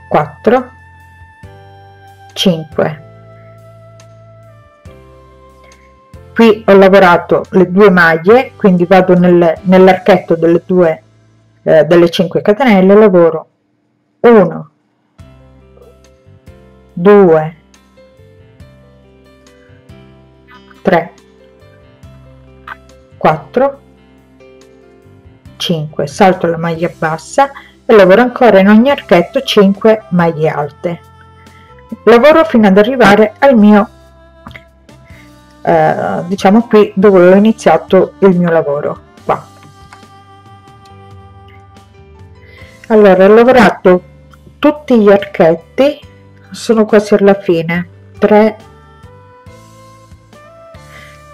4 5 qui ho lavorato le due maglie quindi vado nel, nell'archetto delle due eh, delle 5 catenelle lavoro 1 2 3 4 5 salto la maglia bassa e lavoro ancora in ogni archetto 5 maglie alte. Lavoro fino ad arrivare al mio eh, diciamo qui dove ho iniziato il mio lavoro qua. Allora ho lavorato tutti gli archetti sono quasi alla fine 3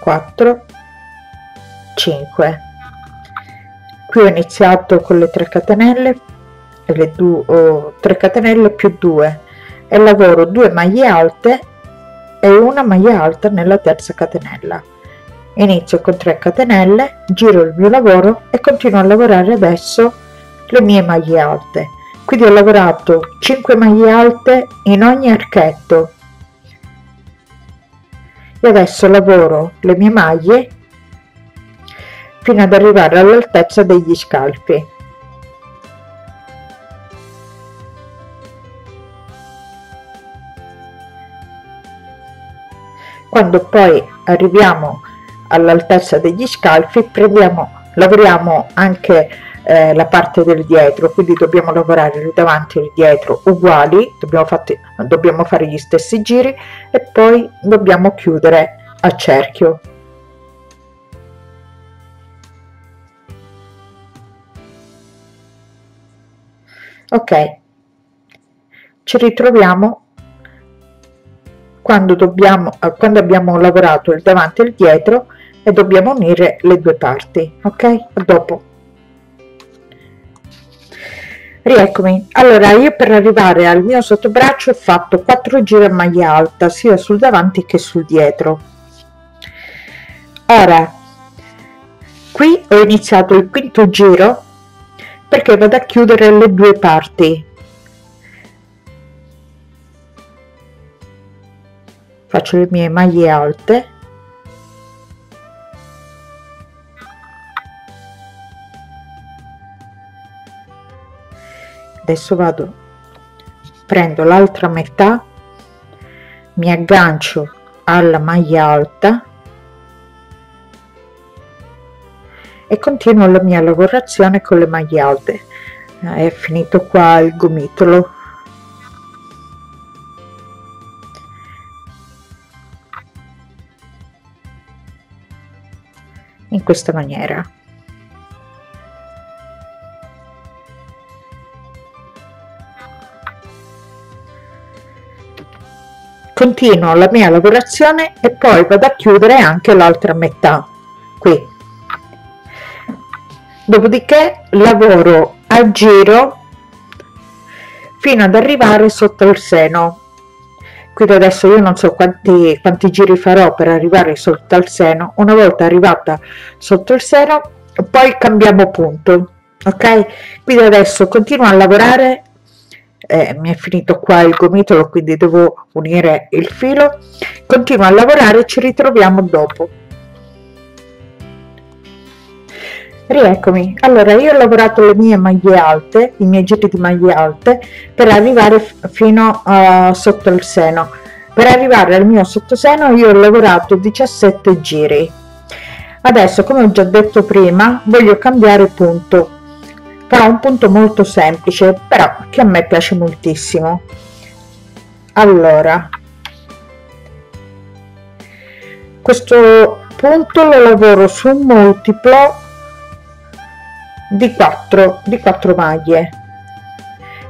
4 5 qui ho iniziato con le 3 catenelle le due, oh, 3 catenelle più 2 e lavoro 2 maglie alte e una maglia alta nella terza catenella. Inizio con 3 catenelle giro il mio lavoro e continuo a lavorare adesso le mie maglie alte. Quindi ho lavorato 5 maglie alte in ogni archetto e adesso lavoro le mie maglie fino ad arrivare all'altezza degli scalfi quando poi arriviamo all'altezza degli scalfi prendiamo lavoriamo anche eh, la parte del dietro quindi dobbiamo lavorare il davanti e il dietro uguali dobbiamo, fatti, dobbiamo fare gli stessi giri e poi dobbiamo chiudere a cerchio. Ok ci ritroviamo quando, dobbiamo, quando abbiamo lavorato il davanti e il dietro e dobbiamo unire le due parti ok? A dopo rieccomi. Allora io per arrivare al mio sottobraccio ho fatto 4 giri a maglia alta sia sul davanti che sul dietro. Ora qui ho iniziato il quinto giro perché vado a chiudere le due parti. Faccio le mie maglie alte adesso vado. Prendo l'altra metà mi aggancio alla maglia alta e continuo la mia lavorazione con le maglie alte. È finito qua il gomitolo. In questa maniera continuo la mia lavorazione e poi vado a chiudere anche l'altra metà qui. Dopodiché lavoro a giro fino ad arrivare sotto il seno. Quindi adesso io non so quanti, quanti giri farò per arrivare sotto al seno. Una volta arrivata sotto il seno poi cambiamo punto ok? Quindi adesso continuo a lavorare eh, mi è finito qua il gomitolo quindi devo unire il filo. Continuo a lavorare ci ritroviamo dopo. Rieccomi. Allora io ho lavorato le mie maglie alte i miei giri di maglie alte per arrivare fino a sotto il seno. Per arrivare al mio sottoseno io ho lavorato 17 giri. Adesso come ho già detto prima voglio cambiare punto però un punto molto semplice però che a me piace moltissimo. Allora questo punto lo lavoro su un multiplo di 4 di 4 maglie.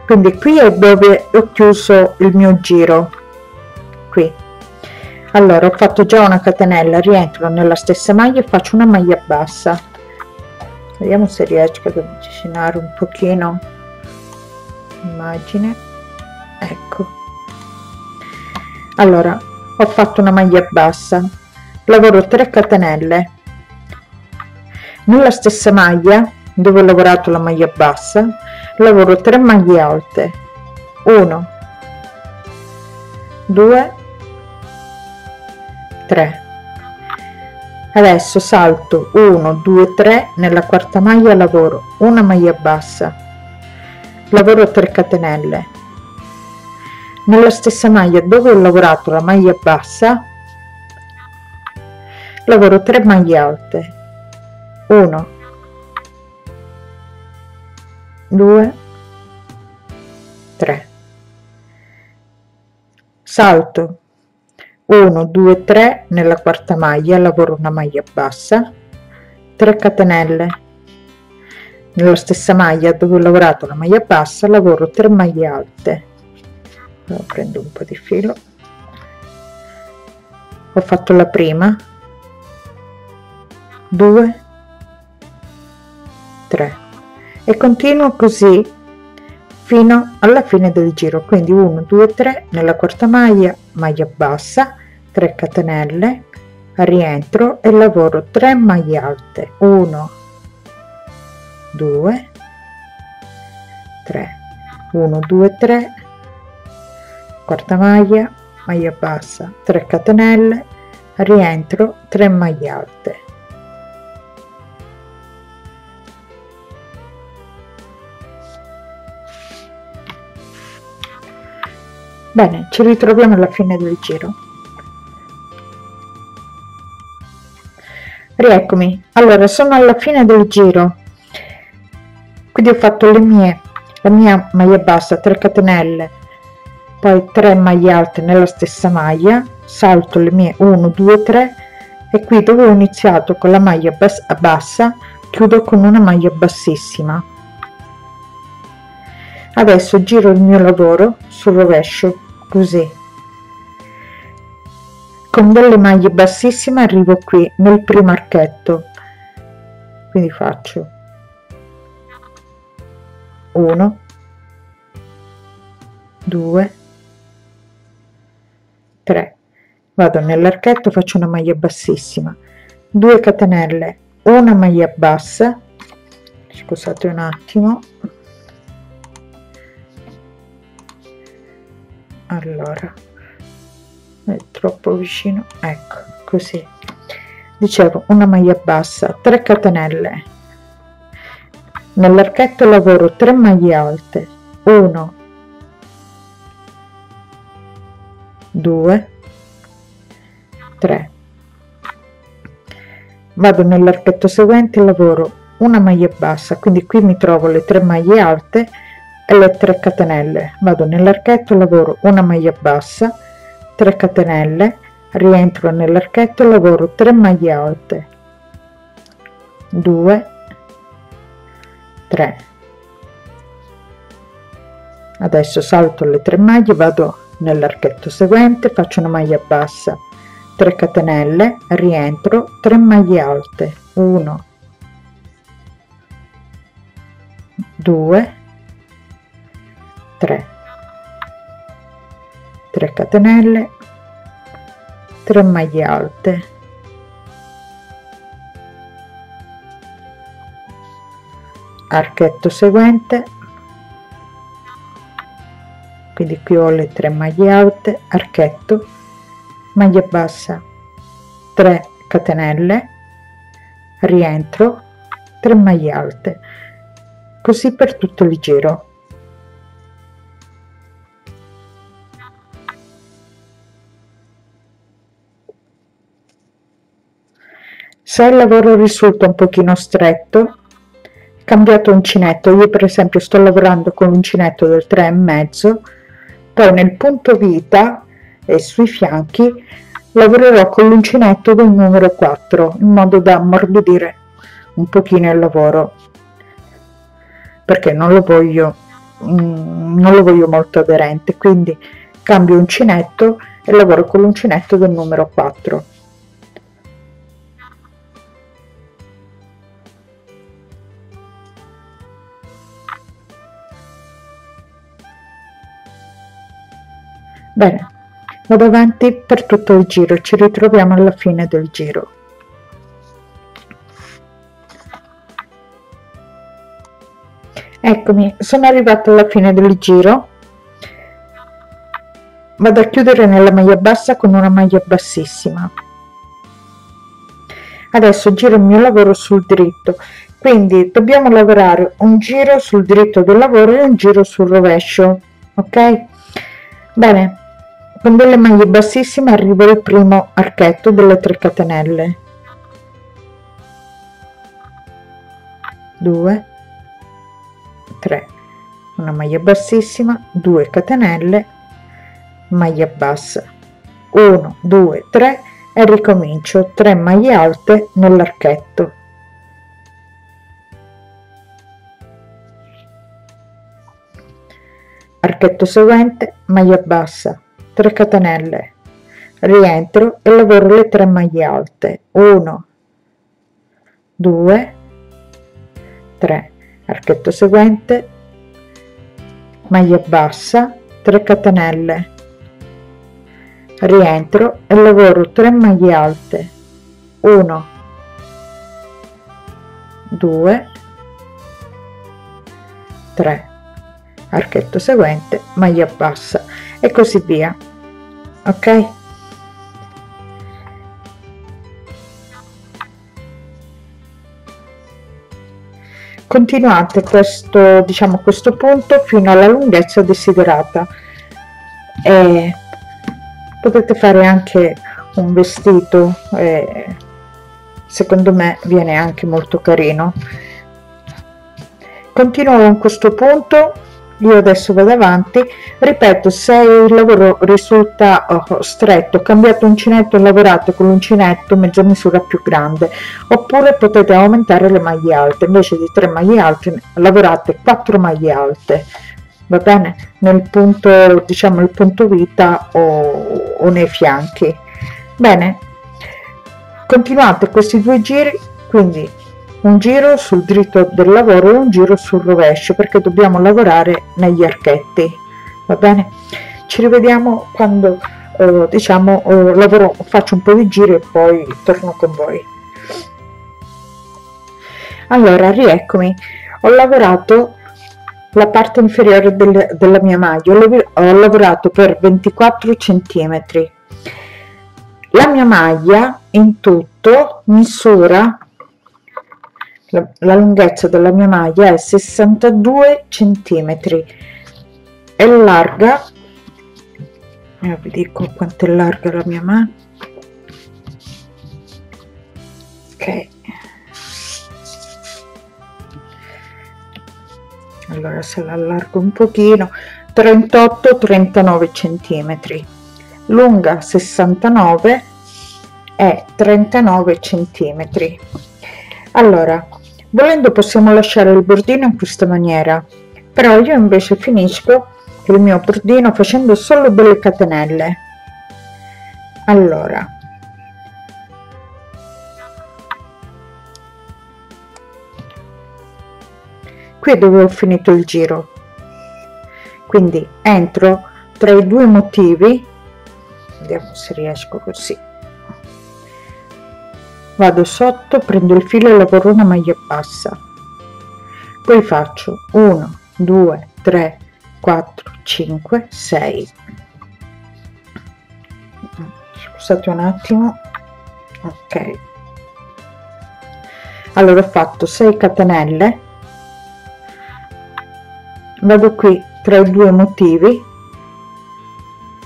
Quindi qui è dove ho chiuso il mio giro. Qui. Allora ho fatto già una catenella rientro nella stessa maglia e faccio una maglia bassa vediamo se riesco ad avvicinare un pochino immagine ecco. Allora ho fatto una maglia bassa. Lavoro 3 catenelle. Nella stessa maglia dove ho lavorato la maglia bassa lavoro 3 maglie alte. 1 2 3 adesso salto 1 2 3 nella quarta maglia lavoro una maglia bassa. Lavoro 3 catenelle. Nella stessa maglia dove ho lavorato la maglia bassa lavoro 3 maglie alte. 1 2 3 salto 1 2 3 nella quarta maglia lavoro una maglia bassa. 3 catenelle. Nella stessa maglia dove ho lavorato la maglia bassa lavoro 3 maglie alte. Allora, prendo un po di filo. Ho fatto la prima. 2 3 e continuo così fino alla fine del giro. Quindi 1 2 3 nella quarta maglia maglia bassa 3 catenelle rientro e lavoro 3 maglie alte. 1 2 3 1 2 3 quarta maglia maglia bassa 3 catenelle rientro 3 maglie alte bene ci ritroviamo alla fine del giro. Rieccomi. Allora sono alla fine del giro. Quindi ho fatto le mie la mia maglia bassa 3 catenelle poi 3 maglie alte nella stessa maglia salto le mie 1 2 3 e qui dove ho iniziato con la maglia bassa, bassa chiudo con una maglia bassissima. Adesso giro il mio lavoro sul rovescio così. Con delle maglie bassissime arrivo qui nel primo archetto quindi faccio 1 2 3 vado nell'archetto faccio una maglia bassissima. 2 catenelle una maglia bassa. Scusate un attimo allora è troppo vicino. Ecco così. Dicevo una maglia bassa 3 catenelle. Nell'archetto lavoro 3 maglie alte. 1 2 3 vado nell'archetto seguente lavoro una maglia bassa quindi qui mi trovo le 3 maglie alte le 3 catenelle. Vado nell'archetto lavoro una maglia bassa 3 catenelle rientro nell'archetto lavoro 3 maglie alte. 2 3 adesso salto le 3 maglie vado nell'archetto seguente faccio una maglia bassa 3 catenelle rientro 3 maglie alte. 1 2 3 3 catenelle 3 maglie alte. Archetto seguente. Quindi qui ho le 3 maglie alte archetto maglia bassa 3 catenelle rientro 3 maglie alte. Così per tutto il giro se il lavoro risulta un pochino stretto cambiato uncinetto io per esempio sto lavorando con l'uncinetto del 3 e mezzo. Poi nel punto vita e sui fianchi lavorerò con l'uncinetto del numero 4 in modo da ammorbidire un pochino il lavoro. Perché non lo voglio mm, non lo voglio molto aderente. Quindi cambio uncinetto e lavoro con l'uncinetto del numero 4 bene vado avanti per tutto il giro ci ritroviamo alla fine del giro. Eccomi sono arrivata alla fine del giro. Vado a chiudere nella maglia bassa con una maglia bassissima. Adesso giro il mio lavoro sul dritto. Quindi dobbiamo lavorare un giro sul dritto del lavoro e un giro sul rovescio ok? Bene con delle maglie bassissime arrivo al primo archetto delle 3 catenelle. 2 3 una maglia bassissima 2 catenelle maglia bassa. 1 2 3 e ricomincio. 3 maglie alte nell'archetto. Archetto seguente maglia bassa 3 catenelle rientro e lavoro le 3 maglie alte 1 2 3 archetto seguente maglia bassa 3 catenelle rientro e lavoro 3 maglie alte 1 2 3 archetto seguente maglia bassa e così via ok. Continuate questo diciamo questo punto fino alla lunghezza desiderata. E potete fare anche un vestito eh, secondo me viene anche molto carino. Continuo con questo punto io adesso vado avanti. Ripeto se il lavoro risulta oh, stretto cambiate uncinetto e lavorate con l'uncinetto mezza misura più grande oppure potete aumentare le maglie alte. Invece di 3 maglie alte lavorate 4 maglie alte. Va bene? Nel punto diciamo il punto vita o, o nei fianchi. Bene? Continuate questi due giri quindi un giro sul dritto del lavoro e un giro sul rovescio perché dobbiamo lavorare negli archetti. Va bene? Ci rivediamo quando eh, diciamo eh, lavoro faccio un po di giri e poi torno con voi. Allora rieccomi. Ho lavorato la parte inferiore del, della mia maglia. Ho lavorato per 24 centimetri. La mia maglia in tutto misura la, la lunghezza della mia maglia è 62 centimetri. È larga. Eh, vi dico quanto è larga la mia mano ok. Allora se la allargo un pochino 38 39 centimetri. Lunga 69 e 39 centimetri. Allora volendo possiamo lasciare il bordino in questa maniera. Però io invece finisco il mio bordino facendo solo delle catenelle. Allora. Qui dove ho finito il giro. Quindi entro tra i due motivi. Vediamo se riesco così vado sotto prendo il filo e lavoro una maglia bassa. Poi faccio 1 2 3 4 5 6 scusate un attimo. Ok. Allora ho fatto 6 catenelle. Vado qui tra i due motivi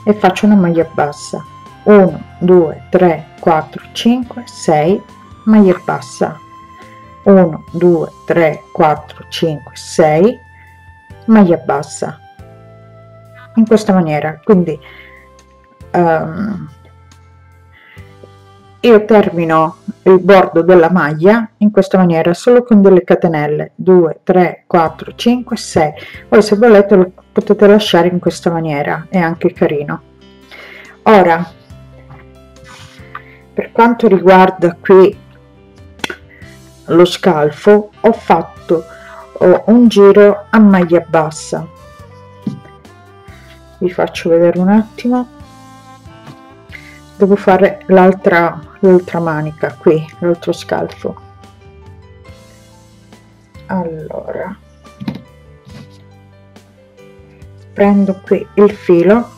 e faccio una maglia bassa 1 2 3 4 5 6 maglia bassa. 1 2 3 4 5 6 maglia bassa. In questa maniera quindi um, io termino il bordo della maglia in questa maniera solo con delle catenelle. 2 3 4 5 6 poi se volete lo potete lasciare in questa maniera è anche carino. Ora per quanto riguarda qui lo scalfo ho fatto un giro a maglia bassa. Vi faccio vedere un attimo. Devo fare l'altra l'altra manica qui l'altro scalfo. Allora. Prendo qui il filo.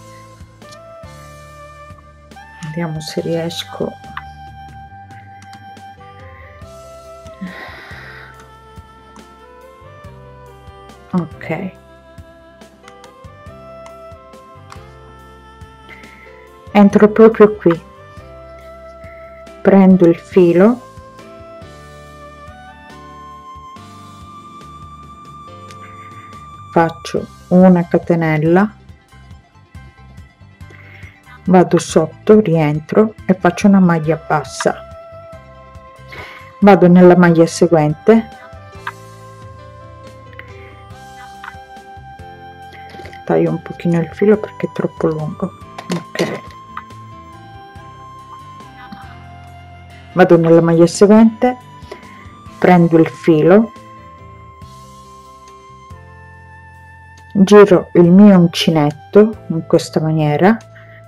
Vediamo se riesco ok. Entro proprio qui. Prendo il filo. Faccio una catenella. Vado sotto rientro e faccio una maglia bassa. Vado nella maglia seguente taglio un pochino il filo perché è troppo lungo. Ok. Vado nella maglia seguente prendo il filo giro il mio uncinetto in questa maniera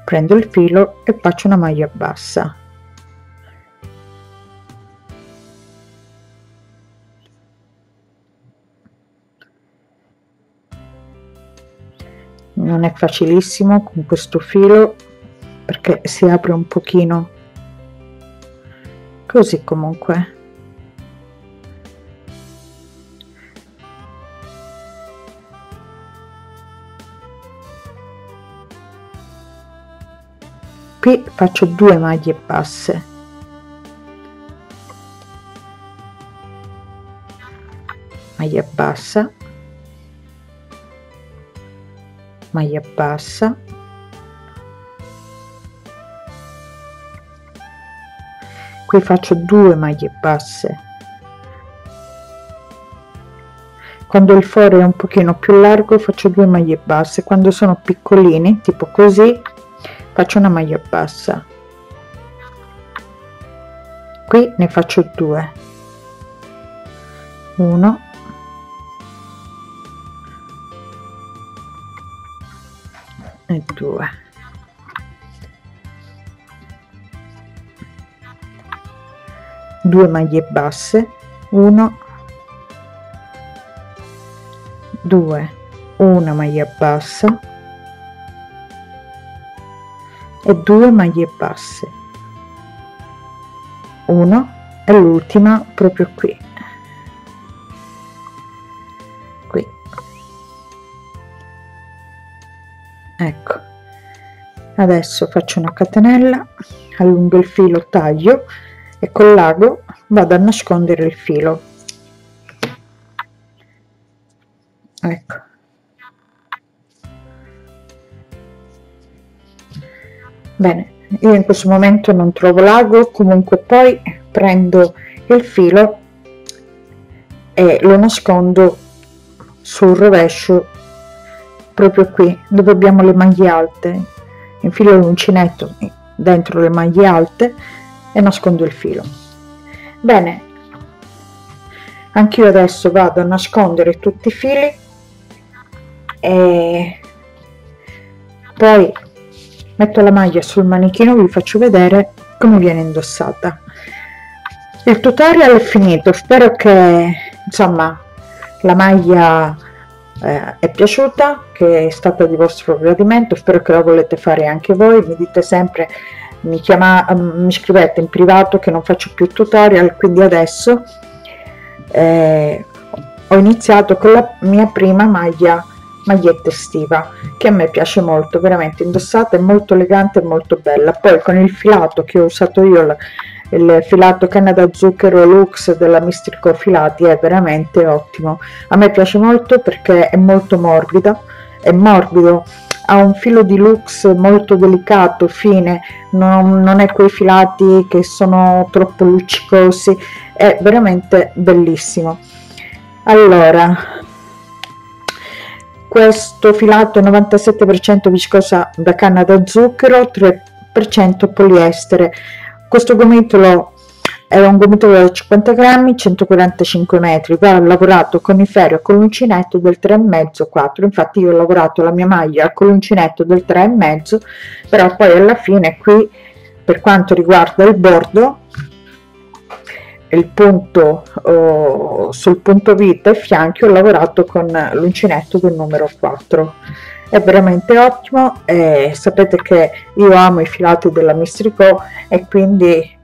prendo il filo e faccio una maglia bassa non è facilissimo con questo filo perché si apre un pochino. Così comunque. Qui faccio due maglie basse. Maglia bassa maglia bassa. Qui faccio due maglie basse. Quando il foro è un pochino più largo faccio due maglie basse. Quando sono piccolini tipo così faccio una maglia bassa. Qui ne faccio due. Uno e due. Due maglie basse 1 2 una maglia bassa. E due maglie basse. 1 e l'ultima proprio qui qui ecco. Adesso faccio una catenella allungo il filo taglio e col l'ago vado a nascondere il filo. Ecco. Bene io in questo momento non trovo l'ago comunque poi prendo il filo e lo nascondo sul rovescio proprio qui dove abbiamo le maglie alte. Infilo l'uncinetto dentro le maglie alte e nascondo il filo. Bene anch'io adesso vado a nascondere tutti i fili e poi metto la maglia sul manichino vi faccio vedere come viene indossata. Il tutorial è finito spero che insomma la maglia eh, è piaciuta, che è stata di vostro gradimento, spero che la volete fare anche voi, mi dite sempre, mi, chiama, mi scrivete in privato che non faccio più tutorial, quindi adesso eh, ho iniziato con la mia prima maglia maglietta estiva che a me piace molto veramente indossata è molto elegante e molto bella. Poi con il filato che ho usato io il filato canna da zucchero Lux della Mistrico Filati è veramente ottimo. A me piace molto perché è molto morbido è morbido ha un filo di lux molto delicato fine non, non è quei filati che sono troppo luccicosi è veramente bellissimo. Allora questo filato è 97% viscosa da canna da zucchero 3% poliestere questo gomitolo è un gomitolo da 50 grammi 145 metri. Va lavorato con il ferro con l'uncinetto del 3,5 4 infatti io ho lavorato la mia maglia con l'uncinetto del 3,5 però poi alla fine qui per quanto riguarda il bordo il punto oh, sul punto vita e fianchi ho lavorato con l'uncinetto del numero 4 è veramente ottimo e sapete che io amo i filati della Mistrico e quindi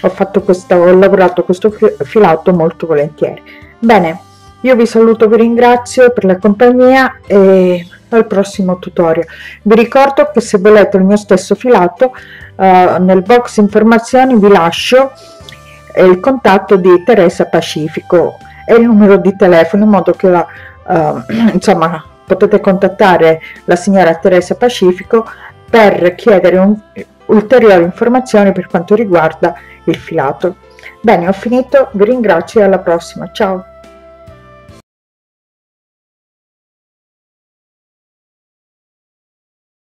ho fatto questo ho lavorato questo filato molto volentieri. Bene io vi saluto vi ringrazio per la compagnia e al prossimo tutorial. Vi ricordo che se volete il mio stesso filato uh, nel box informazioni vi lascio il contatto di Teresa Pacifico e il numero di telefono in modo che la, uh, insomma potete contattare la signora Teresa Pacifico per chiedere un, ulteriori informazioni per quanto riguarda il filato. Bene, ho finito, vi ringrazio e alla prossima, ciao!